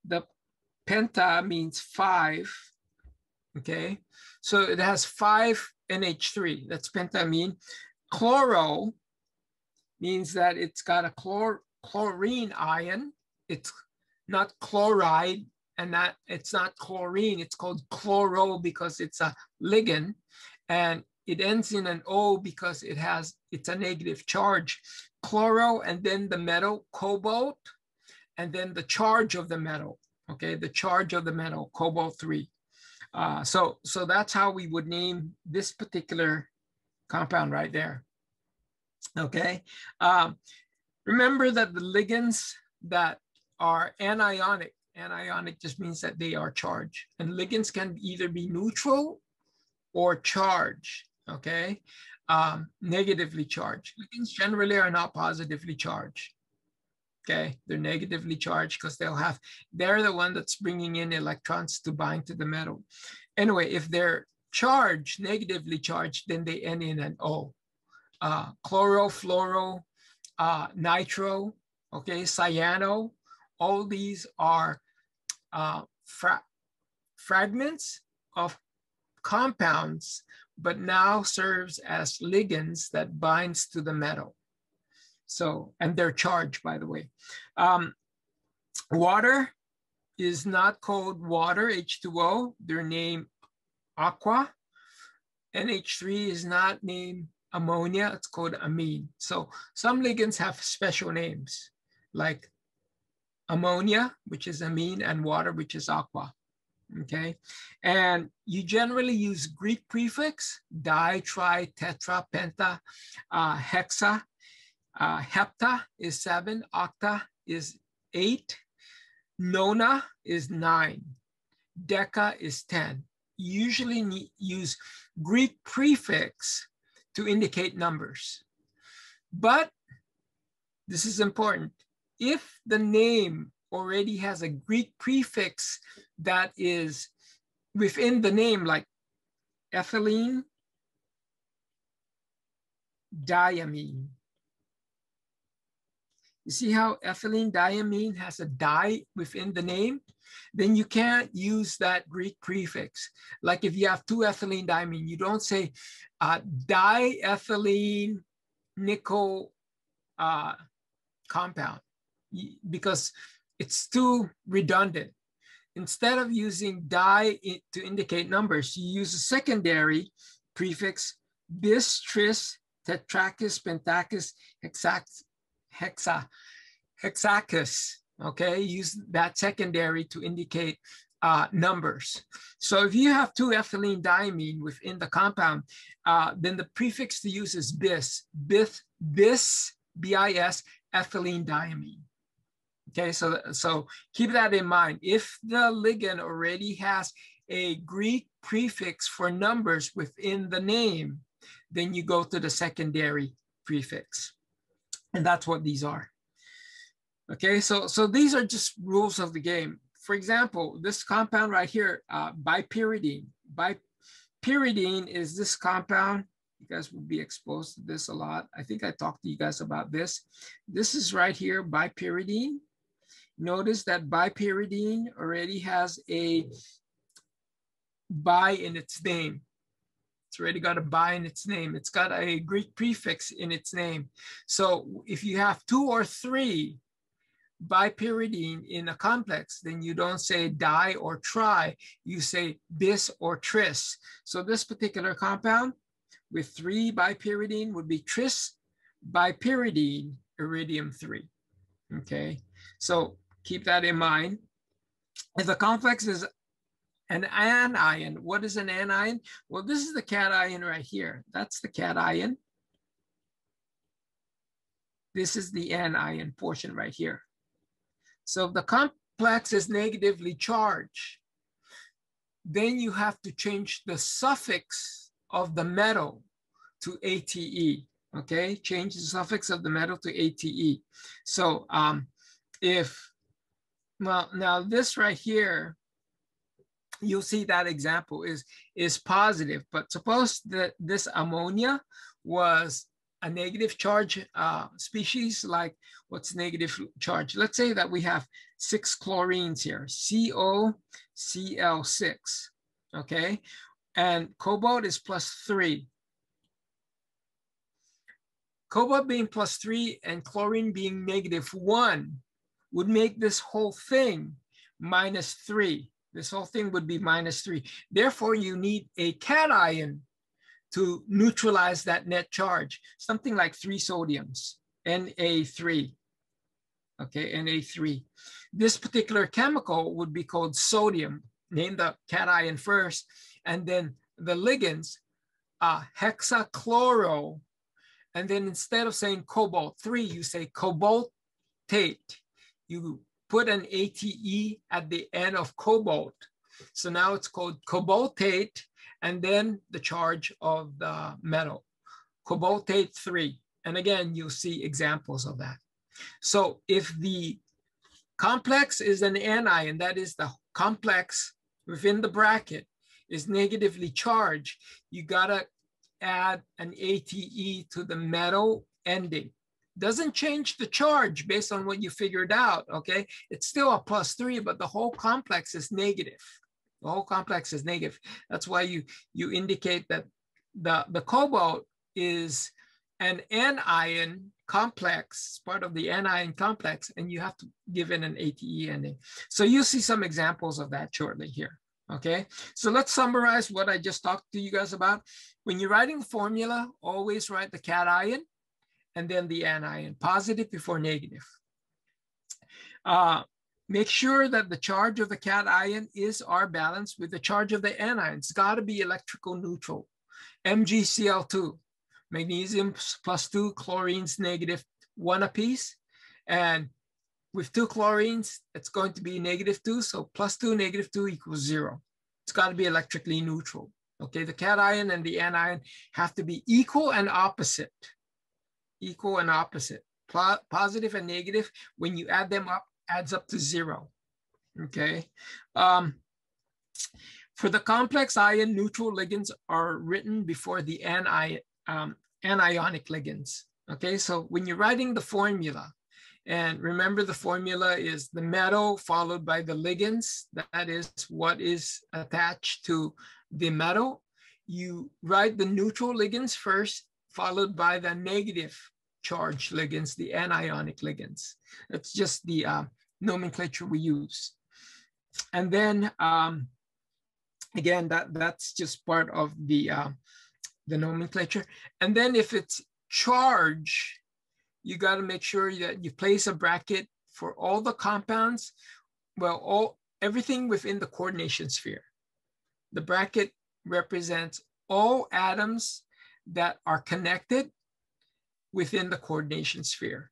The penta means five, okay? So it has five NH3, that's pentamine. Chloro means that it's got a chlor chlorine ion. It's not chloride and that it's not chlorine, it's called chloro because it's a ligand and it ends in an O because it has, it's a negative charge. Chloro and then the metal, cobalt, and then the charge of the metal, okay? The charge of the metal, cobalt three. Uh, so, so that's how we would name this particular compound right there. Okay. Um, remember that the ligands that are anionic, anionic just means that they are charged, and ligands can either be neutral or charged. Okay. Um, negatively charged. Ligands generally are not positively charged okay they're negatively charged because they'll have they're the one that's bringing in electrons to bind to the metal anyway if they're charged negatively charged then they end in an o uh, chloro fluoro uh, nitro okay cyano all these are uh, fra fragments of compounds but now serves as ligands that binds to the metal. So, and they're charged, by the way. Um, water is not called water, H2O. their name aqua. NH3 is not named ammonia, it's called amine. So some ligands have special names like ammonia, which is amine, and water, which is aqua. Okay. And you generally use Greek prefix, di, tri, tetra, penta, uh, hexa. Uh, hepta is seven, octa is eight, nona is nine, deca is 10. You usually use Greek prefix to indicate numbers. But this is important. If the name already has a Greek prefix that is within the name, like ethylene, diamine. You see how ethylene diamine has a di within the name? Then you can't use that Greek prefix. Like if you have two ethylene diamine, you don't say uh, diethylene nickel uh, compound because it's too redundant. Instead of using di to indicate numbers, you use a secondary prefix bis, tris, tetrakis, pentakis, hexax, hexa, hexakis. Okay, use that secondary to indicate uh, numbers. So if you have two ethylene diamine within the compound, uh, then the prefix to use is bis, bis, bis, bis, ethylene diamine. Okay, so, so keep that in mind. If the ligand already has a Greek prefix for numbers within the name, then you go to the secondary prefix. And that's what these are. Okay, so, so these are just rules of the game. For example, this compound right here, uh, bipyridine. Bipyridine is this compound. You guys will be exposed to this a lot. I think I talked to you guys about this. This is right here, bipyridine. Notice that bipyridine already has a bi in its name. It's already got a bi in its name. It's got a Greek prefix in its name. So if you have two or three bipyridine in a complex, then you don't say di or tri, you say bis or tris. So this particular compound with three bipyridine would be tris bipyridine iridium three, okay? So Keep that in mind. If the complex is an anion, what is an anion? Well, this is the cation right here. That's the cation. This is the anion portion right here. So if the complex is negatively charged, then you have to change the suffix of the metal to ATE, okay? Change the suffix of the metal to ATE. So um, if well, now this right here, you'll see that example is, is positive, but suppose that this ammonia was a negative charge uh, species, like what's negative charge? Let's say that we have six chlorines here, COCl6, okay? And cobalt is plus three. Cobalt being plus three and chlorine being negative one would make this whole thing minus three. This whole thing would be minus three. Therefore, you need a cation to neutralize that net charge, something like three sodiums, Na3, okay, Na3. This particular chemical would be called sodium, name the cation first, and then the ligands, uh, hexachloro, and then instead of saying cobalt 3, you say cobaltate you put an ATE at the end of cobalt. So now it's called cobaltate and then the charge of the metal, cobaltate three. And again, you'll see examples of that. So if the complex is an anion, that is the complex within the bracket is negatively charged, you gotta add an ATE to the metal ending doesn't change the charge based on what you figured out, okay? It's still a plus three, but the whole complex is negative. The whole complex is negative. That's why you, you indicate that the, the cobalt is an anion complex, part of the anion complex, and you have to give it an ATE ending. So you'll see some examples of that shortly here. Okay, so let's summarize what I just talked to you guys about. When you're writing formula, always write the cation and then the anion, positive before negative. Uh, make sure that the charge of the cation is R balanced with the charge of the anion. It's got to be electrical neutral. MgCl2, magnesium plus two, chlorines negative one apiece. And with two chlorines, it's going to be negative two. So plus two, negative two equals zero. It's got to be electrically neutral. Okay, the cation and the anion have to be equal and opposite. Equal and opposite. positive and negative, when you add them up, adds up to zero. Okay. Um, for the complex ion, neutral ligands are written before the anion, um, anionic ligands. Okay, so when you're writing the formula, and remember the formula is the metal followed by the ligands, that is what is attached to the metal. You write the neutral ligands first, followed by the negative charge ligands, the anionic ligands. That's just the uh, nomenclature we use. And then um, again, that, that's just part of the, uh, the nomenclature. And then if it's charge, you got to make sure that you place a bracket for all the compounds, well, all everything within the coordination sphere. The bracket represents all atoms that are connected within the coordination sphere.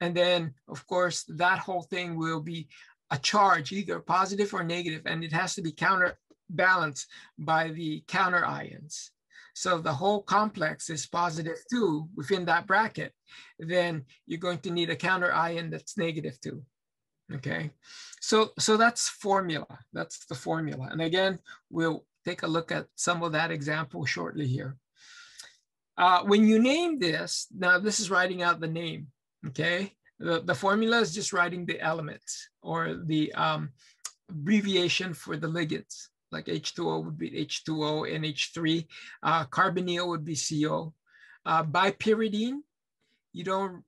And then, of course, that whole thing will be a charge, either positive or negative, and it has to be counterbalanced by the counter ions. So the whole complex is positive two within that bracket, then you're going to need a counter ion that's negative two. Okay, so so that's formula. That's the formula. And again, we'll take a look at some of that example shortly here. Uh, when you name this, now this is writing out the name, okay? The, the formula is just writing the elements or the um, abbreviation for the ligands like H2O would be H2O, NH3. Uh, carbonyl would be CO. Uh, bipyridine, you don't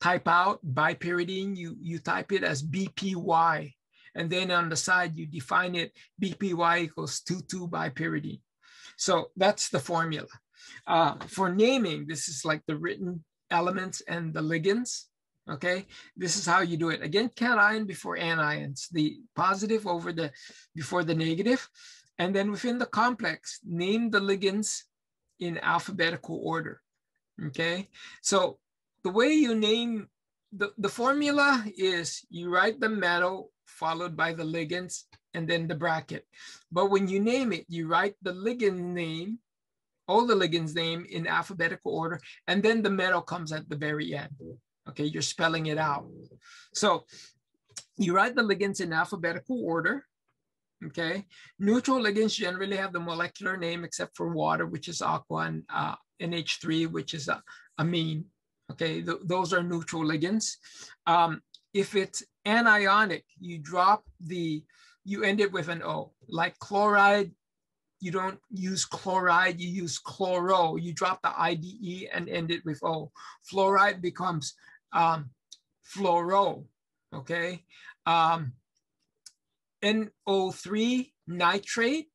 type out bipyridine, you, you type it as BPY. And then on the side, you define it BPY equals 2,2 bipyridine. So that's the formula. Uh, for naming, this is like the written elements and the ligands. Okay, this is how you do it. Again, cation before anions, the positive over the before the negative. And then within the complex, name the ligands in alphabetical order. Okay, so the way you name the, the formula is you write the metal followed by the ligands and then the bracket. But when you name it, you write the ligand name, all the ligands name in alphabetical order, and then the metal comes at the very end. Okay, you're spelling it out. So you write the ligands in alphabetical order. Okay, neutral ligands generally have the molecular name except for water, which is aqua, and uh, NH3, which is a amine. Okay, th those are neutral ligands. Um, if it's anionic, you drop the, you end it with an O. Like chloride, you don't use chloride, you use chloro. You drop the IDE and end it with O. Fluoride becomes um, fluoro, okay? Um, NO3 nitrate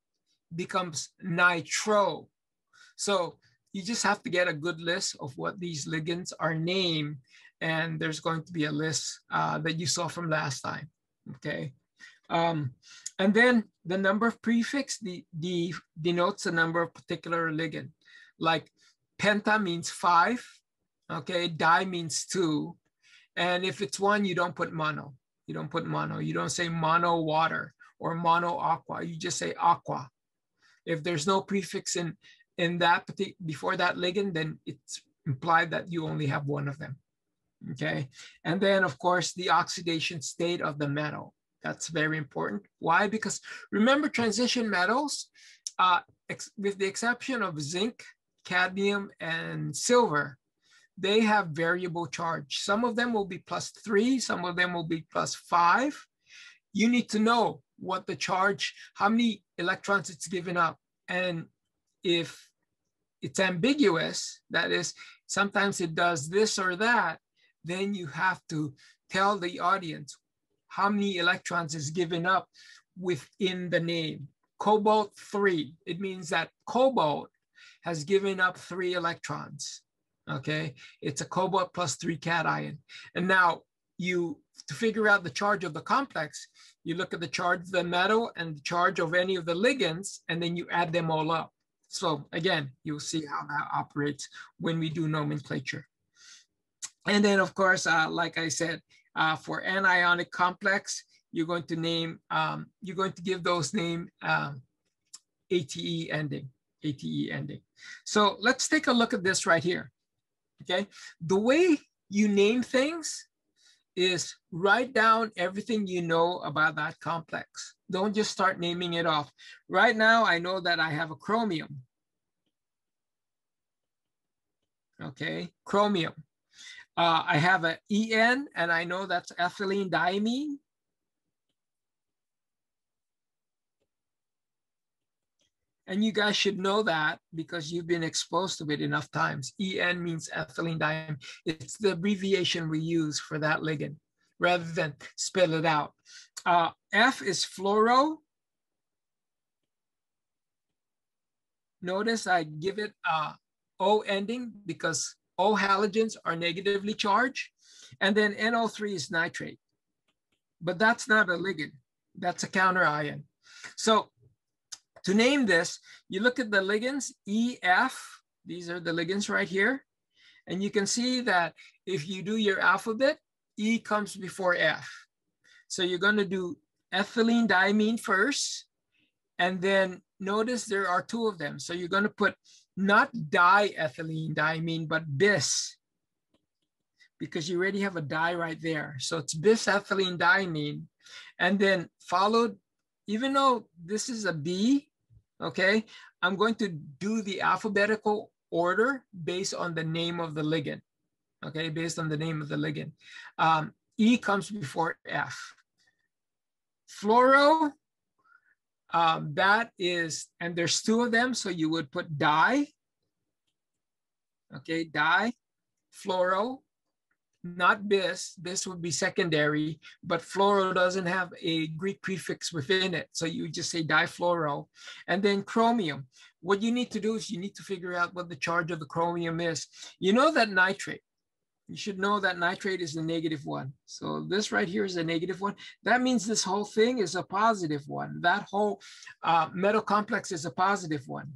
becomes nitro. So you just have to get a good list of what these ligands are named and there's going to be a list uh, that you saw from last time, okay? Um, and then the number of prefix the, the denotes the number of particular ligand. Like penta means five, Okay, di means two. And if it's one, you don't put mono. You don't put mono. You don't say mono water or mono aqua. You just say aqua. If there's no prefix in, in that before that ligand, then it's implied that you only have one of them. Okay. And then of course, the oxidation state of the metal. That's very important. Why? Because remember transition metals, uh, with the exception of zinc, cadmium, and silver, they have variable charge. Some of them will be plus three, some of them will be plus five. You need to know what the charge, how many electrons it's given up. And if it's ambiguous, that is, sometimes it does this or that, then you have to tell the audience how many electrons is given up within the name. Cobalt 3, it means that cobalt has given up three electrons. Okay, it's a cobalt plus three cation. And now you, to figure out the charge of the complex, you look at the charge of the metal and the charge of any of the ligands, and then you add them all up. So again, you'll see how that operates when we do nomenclature. And then of course, uh, like I said, uh, for anionic complex, you're going to name, um, you're going to give those name um, ATE ending, ATE ending. So let's take a look at this right here, okay? The way you name things is write down everything you know about that complex. Don't just start naming it off. Right now, I know that I have a chromium. Okay, chromium. Uh, I have an EN, and I know that's ethylene diamine. And you guys should know that because you've been exposed to it enough times. EN means ethylene diamine. It's the abbreviation we use for that ligand rather than spell it out. Uh, F is fluoro. Notice I give it a O ending because O halogens are negatively charged. And then NO3 is nitrate. But that's not a ligand. That's a counter ion. So to name this, you look at the ligands, EF, these are the ligands right here. And you can see that if you do your alphabet, E comes before F. So you're gonna do ethylene diamine first, and then notice there are two of them. So you're gonna put not diethylene diamine, but bis, because you already have a di right there. So it's bisethylene diamine, and then followed, even though this is a B, okay? I'm going to do the alphabetical order based on the name of the ligand, okay? Based on the name of the ligand. Um, e comes before F. Fluoro, um, that is, and there's two of them, so you would put di, okay, di, fluoro, not bis, this would be secondary, but fluoro doesn't have a Greek prefix within it. So you just say difluoro. And then chromium. What you need to do is you need to figure out what the charge of the chromium is. You know that nitrate. You should know that nitrate is a negative one. So this right here is a negative one. That means this whole thing is a positive one. That whole uh, metal complex is a positive one.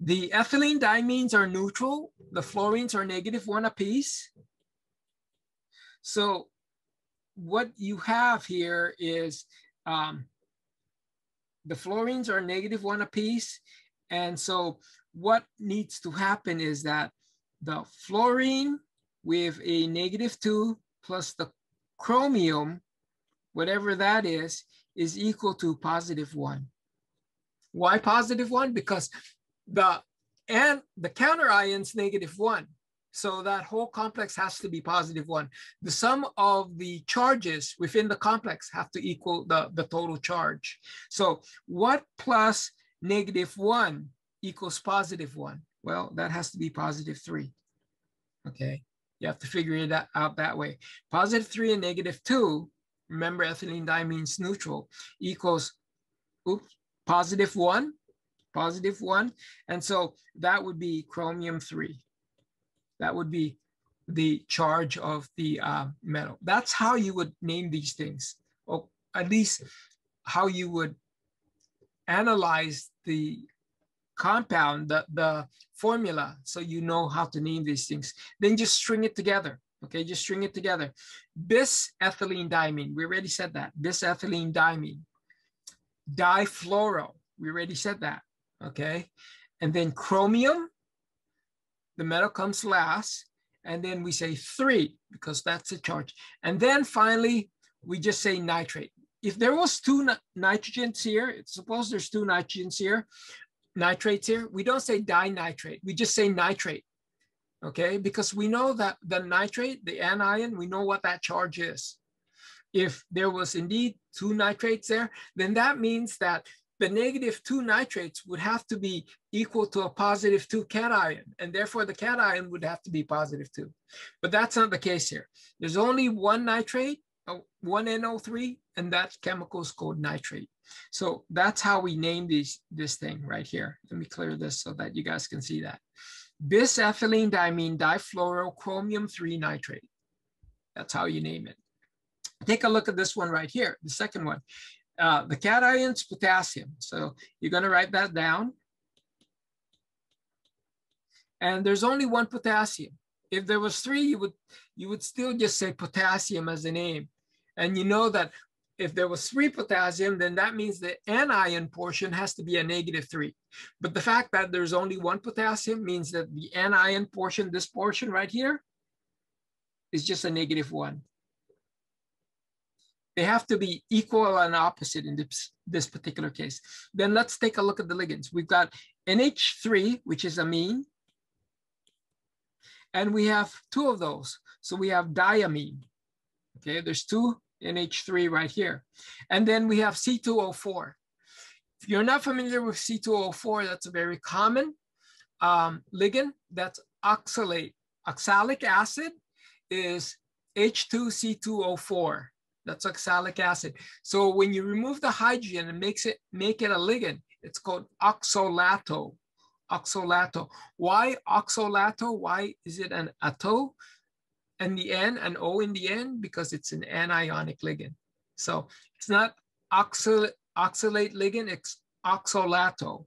The ethylene diamines are neutral. The fluorines are negative one apiece. So what you have here is um, the fluorines are negative one apiece. And so what needs to happen is that the fluorine with a negative two plus the chromium, whatever that is, is equal to positive one. Why positive one? Because the and the counter ion's negative one. So that whole complex has to be positive one. The sum of the charges within the complex have to equal the, the total charge. So what plus negative one equals positive one? Well, that has to be positive three, okay? You have to figure it out that way. Positive three and negative two, remember ethylene diamine's neutral, equals, oops, positive one positive one. And so that would be chromium three. That would be the charge of the uh, metal. That's how you would name these things, or at least how you would analyze the compound, the, the formula, so you know how to name these things. Then just string it together. Okay, just string it together. Bis ethylene diamine, we already said that. Bis ethylene diamine. Difluoro, we already said that okay? And then chromium, the metal comes last, and then we say three because that's the charge. And then finally, we just say nitrate. If there was two nitrogens here, suppose there's two nitrogens here, nitrates here, we don't say dinitrate, we just say nitrate, okay? Because we know that the nitrate, the anion, we know what that charge is. If there was indeed two nitrates there, then that means that the negative two nitrates would have to be equal to a positive two cation, and therefore the cation would have to be positive two. But that's not the case here. There's only one nitrate, uh, one NO3, and that chemical is called nitrate. So that's how we name these, this thing right here. Let me clear this so that you guys can see that. Bisethylene diamine difluorochromium 3 nitrate. That's how you name it. Take a look at this one right here, the second one. Uh, the cation's potassium. So you're going to write that down. And there's only one potassium. If there was three, you would you would still just say potassium as a name. And you know that if there was three potassium, then that means the anion portion has to be a negative three. But the fact that there's only one potassium means that the anion portion, this portion right here, is just a negative one. They have to be equal and opposite in this, this particular case. Then let's take a look at the ligands. We've got NH3, which is amine. And we have two of those. So we have diamine. Okay, there's two NH3 right here. And then we have C2O4. If you're not familiar with C2O4, that's a very common um, ligand. That's oxalate. Oxalic acid is H2C2O4. That's oxalic acid. So when you remove the hydrogen and makes it make it a ligand, it's called oxalato. Oxalato. Why oxalato? Why is it an ato? And the N, an O in the end, because it's an anionic ligand. So it's not oxal, oxalate ligand, it's oxalato.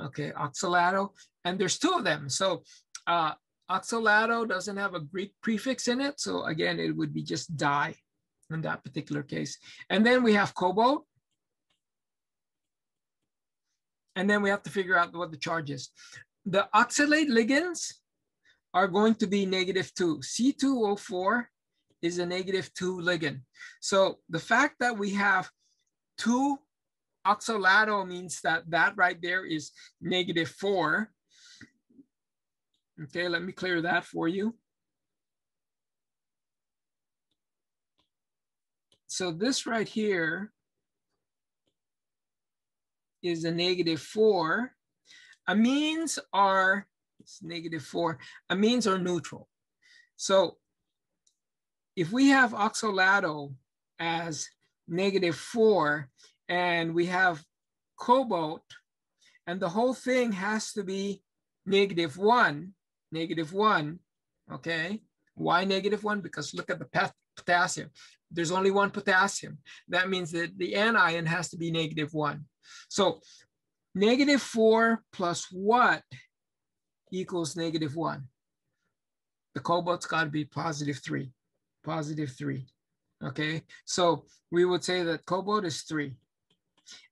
Okay, oxalato. And there's two of them. So uh, Oxalato doesn't have a Greek prefix in it. So again, it would be just di in that particular case. And then we have cobalt. And then we have to figure out what the charge is. The oxalate ligands are going to be negative two. C2O4 is a negative two ligand. So the fact that we have two oxalato means that that right there is negative four. Okay, let me clear that for you. So this right here is a negative four. Amines are, it's negative four, amines are neutral. So if we have oxalato as negative four and we have cobalt and the whole thing has to be negative one, negative one, okay? Why negative one? Because look at the potassium. There's only one potassium. That means that the anion has to be negative one. So negative four plus what equals negative one? The cobalt's got to be positive three, positive three. Okay, so we would say that cobalt is three.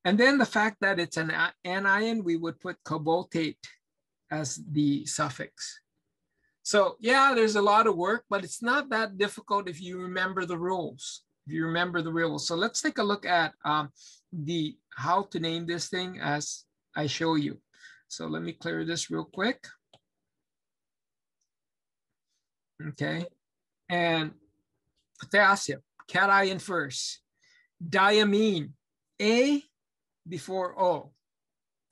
And then the fact that it's an anion, we would put cobaltate as the suffix. So yeah, there's a lot of work, but it's not that difficult if you remember the rules. If you remember the rules. So let's take a look at um, the how to name this thing as I show you. So let me clear this real quick. Okay, and potassium, cation first. Diamine, A before O.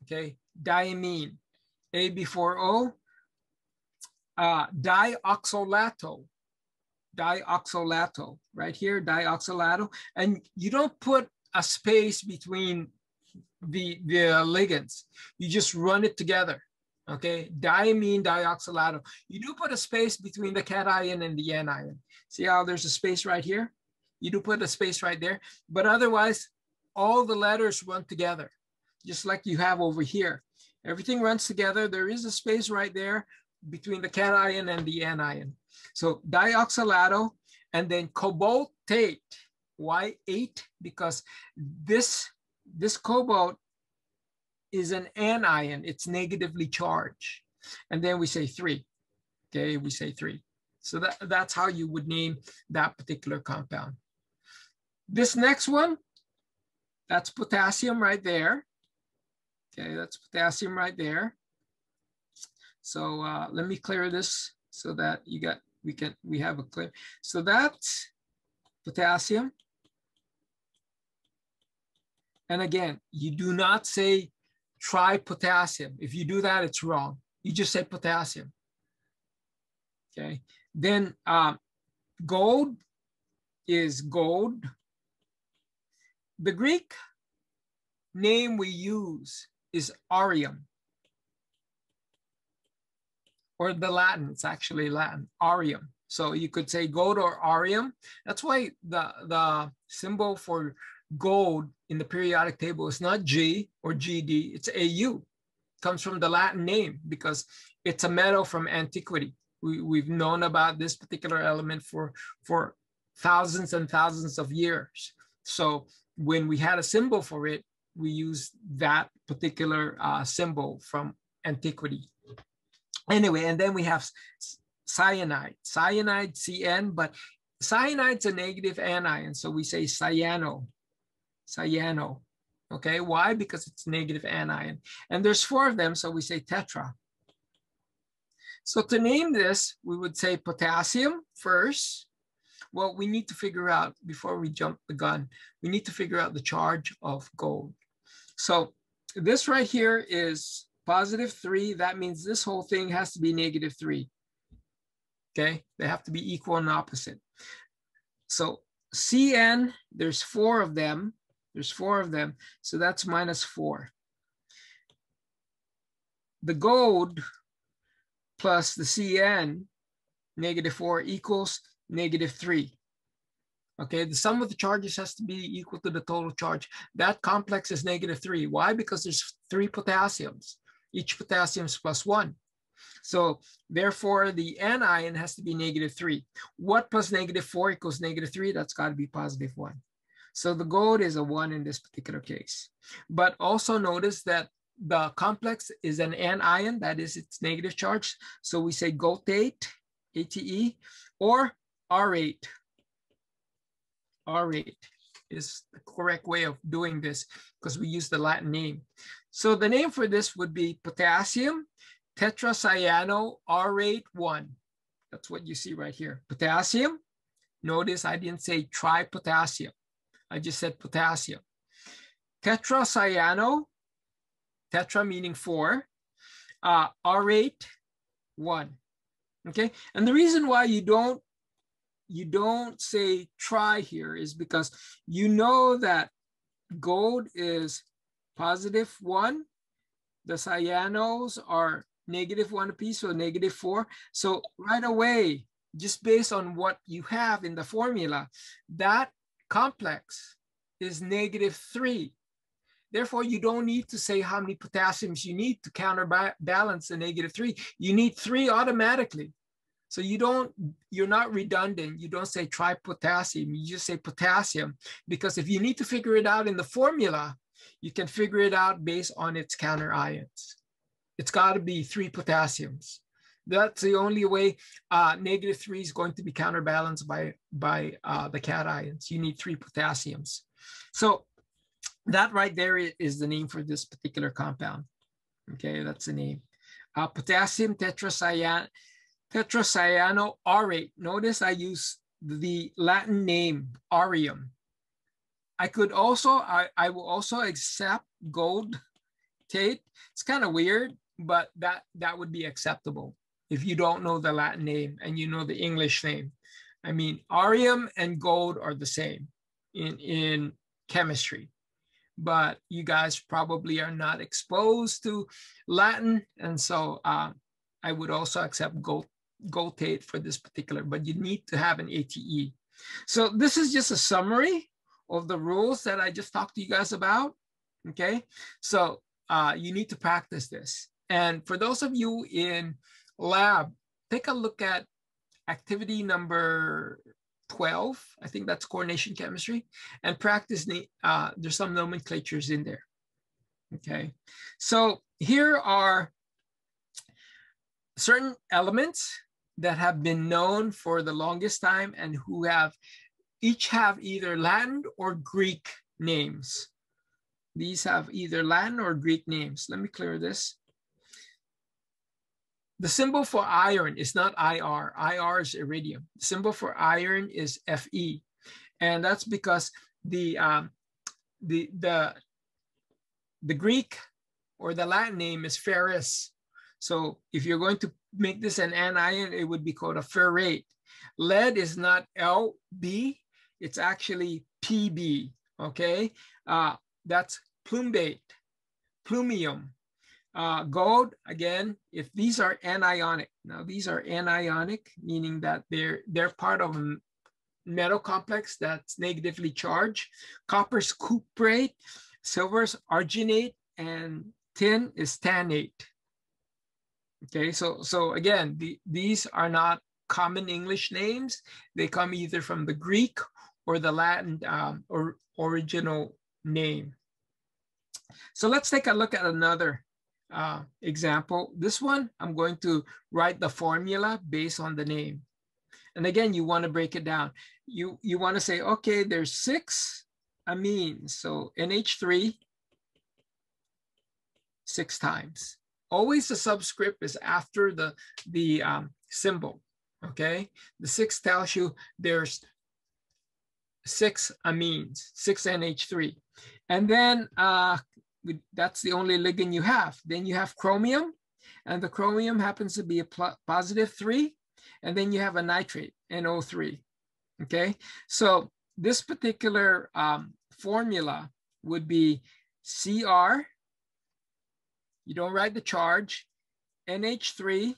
Okay, diamine, A before O uh, dioxalato, dioxalato, right here, dioxalato. And you don't put a space between the, the ligands. You just run it together, okay? Diamine dioxalato. You do put a space between the cation and the anion. See how there's a space right here? You do put a space right there, but otherwise all the letters run together, just like you have over here. Everything runs together. There is a space right there, between the cation and the anion. So dioxalato and then cobaltate. Why eight? Because this, this cobalt is an anion. It's negatively charged. And then we say three. Okay, we say three. So that, that's how you would name that particular compound. This next one, that's potassium right there. Okay, that's potassium right there. So uh, let me clear this so that you got, we can, we have a clear. So that's potassium. And again, you do not say try potassium. If you do that, it's wrong. You just say potassium. Okay. Then um, gold is gold. The Greek name we use is aurium. Or the Latin, it's actually Latin, aurium. So you could say gold or aurium. That's why the, the symbol for gold in the periodic table is not G or GD, it's AU. It comes from the Latin name because it's a metal from antiquity. We, we've known about this particular element for, for thousands and thousands of years. So when we had a symbol for it, we used that particular uh, symbol from antiquity. Anyway, and then we have cyanide, cyanide CN, but cyanide's a negative anion, so we say cyano, cyano. Okay, why? Because it's negative anion. And there's four of them, so we say tetra. So to name this, we would say potassium first. Well, we need to figure out, before we jump the gun, we need to figure out the charge of gold. So this right here is positive three. That means this whole thing has to be negative three. Okay, they have to be equal and opposite. So Cn, there's four of them. There's four of them. So that's minus four. The gold plus the Cn, negative four equals negative three. Okay, the sum of the charges has to be equal to the total charge. That complex is negative three. Why? Because there's three potassiums. Each potassium is plus one. So therefore, the anion has to be negative three. What plus negative four equals negative three? That's got to be positive one. So the gold is a one in this particular case. But also notice that the complex is an anion, that is its negative charge. So we say goldate, ATE, or aurate, aurate is the correct way of doing this because we use the Latin name. So the name for this would be potassium tetracyano aurate 1. That's what you see right here. Potassium. Notice I didn't say tripotassium. I just said potassium. Tetracyano, tetra meaning four, uh, aurate 1. Okay, and the reason why you don't you don't say try here is because you know that gold is positive one, the cyanos are negative one apiece, so negative four. So right away, just based on what you have in the formula, that complex is negative three. Therefore, you don't need to say how many potassiums you need to counterbalance the negative three. You need three automatically. So you don't, you're not redundant. You don't say try potassium. You just say potassium because if you need to figure it out in the formula, you can figure it out based on its counter ions. It's got to be three potassiums. That's the only way uh, negative three is going to be counterbalanced by, by uh, the cations. You need three potassiums. So that right there is the name for this particular compound. Okay, that's the name. Uh, potassium tetracyan tetracyanoaurate. Notice I use the Latin name aurium. I could also, I, I will also accept gold tate. It's kind of weird, but that, that would be acceptable if you don't know the Latin name and you know the English name. I mean, aurium and gold are the same in, in chemistry, but you guys probably are not exposed to Latin. And so uh, I would also accept gold goldate for this particular, but you need to have an ATE. So this is just a summary of the rules that I just talked to you guys about. Okay, so uh, you need to practice this. And for those of you in lab, take a look at activity number 12. I think that's coordination chemistry and practice. Uh, there's some nomenclatures in there. Okay, so here are certain elements that have been known for the longest time and who have each have either Latin or Greek names. These have either Latin or Greek names. Let me clear this. The symbol for iron is not IR. IR is iridium. The symbol for iron is Fe. And that's because the, um, the, the the Greek or the Latin name is ferrous. So if you're going to make this an anion, it would be called a ferrate. Lead is not LB, it's actually PB, okay? Uh, that's plumbate, plumium. Uh, gold, again, if these are anionic, now these are anionic, meaning that they're, they're part of a metal complex that's negatively charged. Copper's cuprate, silver's arginate, and tin is stannate. Okay, so, so again, the, these are not common English names. They come either from the Greek or the Latin um, or original name. So let's take a look at another uh, example. This one, I'm going to write the formula based on the name. And again, you want to break it down. You, you want to say, okay, there's six amines. So NH3, six times. Always the subscript is after the, the um, symbol, okay? The six tells you there's six amines, six NH3. And then uh, that's the only ligand you have. Then you have chromium, and the chromium happens to be a positive three, and then you have a nitrate, NO3, okay? So this particular um, formula would be Cr, you don't write the charge, NH3,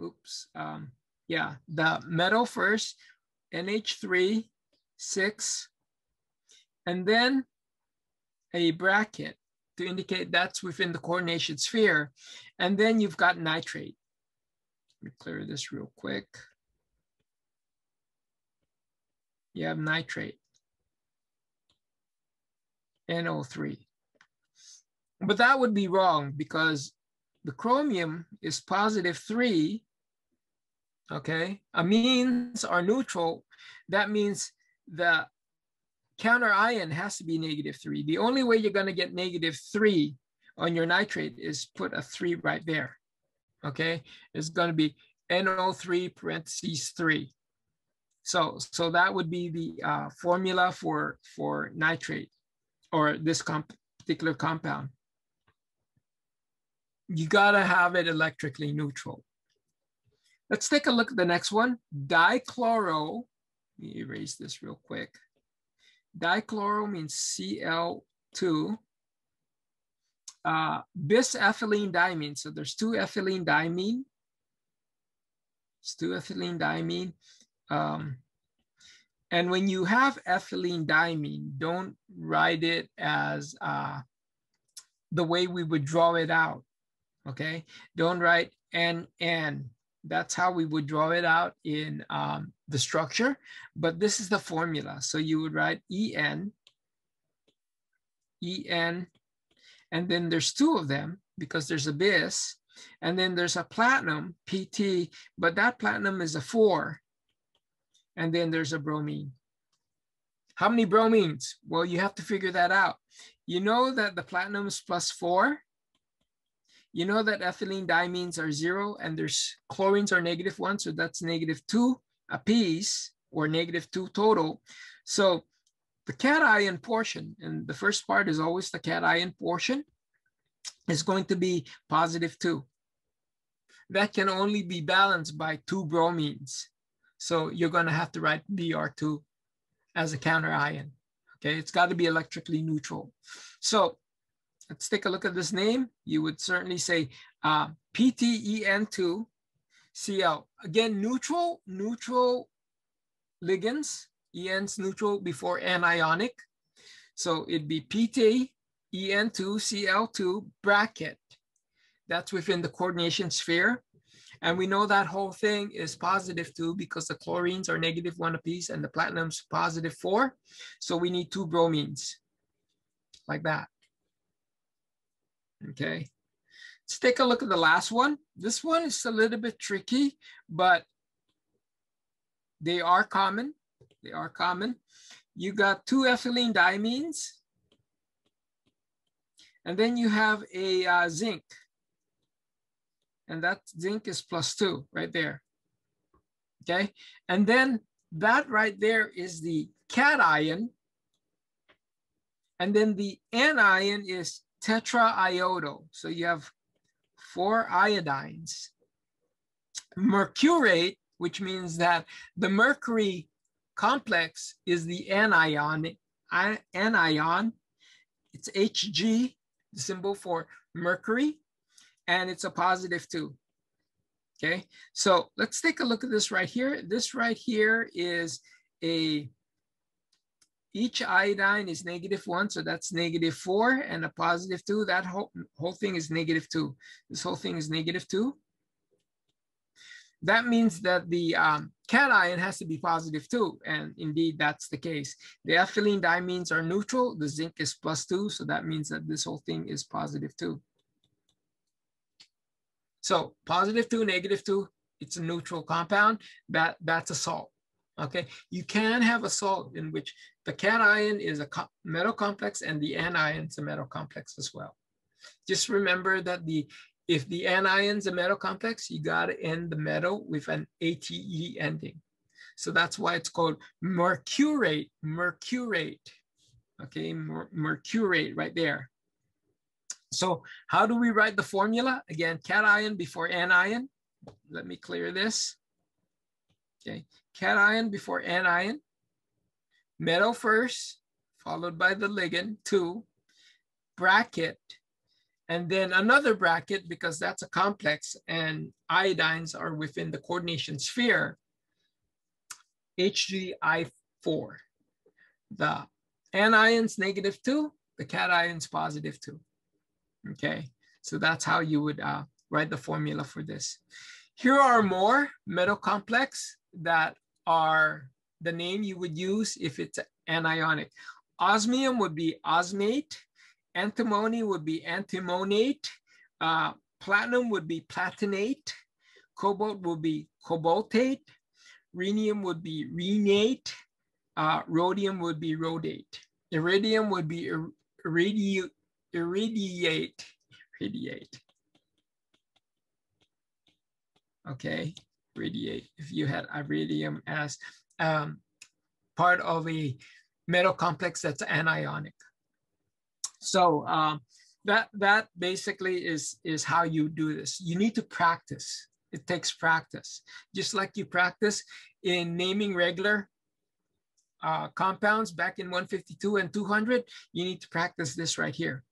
oops, um, yeah, the metal first, NH3, six, and then a bracket to indicate that's within the coordination sphere. And then you've got nitrate. Let me clear this real quick. You have nitrate, NO3. But that would be wrong because the chromium is positive three, okay? Amines are neutral. That means the counter ion has to be negative three. The only way you're gonna get negative three on your nitrate is put a three right there, okay? It's gonna be NO3 parentheses three. So, so that would be the uh, formula for, for nitrate or this comp particular compound. You gotta have it electrically neutral. Let's take a look at the next one, dichloro. Let me erase this real quick. Dichloro means Cl2. Uh, ethylene diamine. So there's two ethylene diamine. It's two ethylene diamine. Um, and when you have ethylene diamine, don't write it as uh, the way we would draw it out. Okay, don't write NN that's how we would draw it out in um, the structure, but this is the formula. So you would write En, En, and then there's two of them because there's a bis, and then there's a platinum, PT, but that platinum is a four, and then there's a bromine. How many bromines? Well, you have to figure that out. You know that the platinum is plus four, you know that ethylene diamines are zero and there's chlorines are negative one, so that's negative two a piece or negative two total. So the cation portion, and the first part is always the cation portion, is going to be positive two. That can only be balanced by two bromines. So you're gonna have to write Br2 as a counter ion. Okay, it's got to be electrically neutral. So let's take a look at this name. You would certainly say uh, PTEN2CL. Again, neutral, neutral ligands. EN's neutral before anionic. So it'd be PT EN2CL2 bracket. That's within the coordination sphere. And we know that whole thing is positive two because the chlorines are negative one apiece and the platinum's positive four. So we need two bromines like that. Okay. Let's take a look at the last one. This one is a little bit tricky, but they are common. They are common. You got two ethylene diamines, and then you have a uh, zinc. And that zinc is plus two right there. Okay. And then that right there is the cation. And then the anion is tetraiodo. So you have four iodines. Mercurate, which means that the mercury complex is the anion, anion. It's Hg, the symbol for mercury, and it's a positive two. Okay, so let's take a look at this right here. This right here is a, each iodine is negative one, so that's negative four and a positive two. That whole, whole thing is negative two. This whole thing is negative two. That means that the um, cation has to be two, and indeed that's the case. The ethylene diamines are neutral, the zinc is plus two, so that means that this whole thing is two. So positive two, negative two, it's a neutral compound. That, that's a salt. Okay, you can have a salt in which the cation is a co metal complex and the anion is a metal complex as well. Just remember that the if the anion's a metal complex, you got to end the metal with an ATE ending. So that's why it's called mercurate, mercurate. Okay, mer mercurate right there. So how do we write the formula? Again, cation before anion. Let me clear this. Okay, cation before anion. Metal first, followed by the ligand, two, bracket, and then another bracket because that's a complex and iodines are within the coordination sphere, HgI4. The anion's negative two, the cation's positive two. Okay, so that's how you would uh, write the formula for this. Here are more metal complex that are the name you would use if it's anionic. Osmium would be osmate, antimony would be antimonate, uh, platinum would be platinate, cobalt would be cobaltate, rhenium would be rhenate, uh, rhodium would be rhodate, iridium would be ir iridi irradiate, radiate. Okay, radiate. If you had iridium as um, part of a metal complex that's anionic. So um, that that basically is is how you do this. You need to practice. It takes practice, just like you practice in naming regular uh, compounds back in 152 and 200. You need to practice this right here.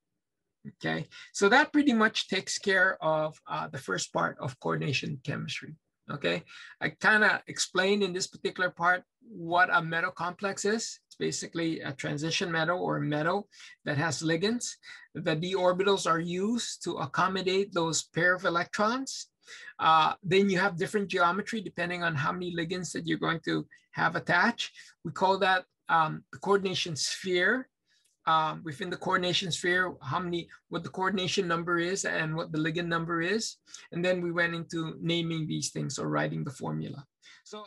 Okay, so that pretty much takes care of uh, the first part of coordination chemistry. Okay, I kind of explained in this particular part what a metal complex is. It's basically a transition metal or metal that has ligands. That the d orbitals are used to accommodate those pair of electrons. Uh, then you have different geometry depending on how many ligands that you're going to have attached. We call that um, the coordination sphere um, within the coordination sphere, how many, what the coordination number is and what the ligand number is. And then we went into naming these things or writing the formula. So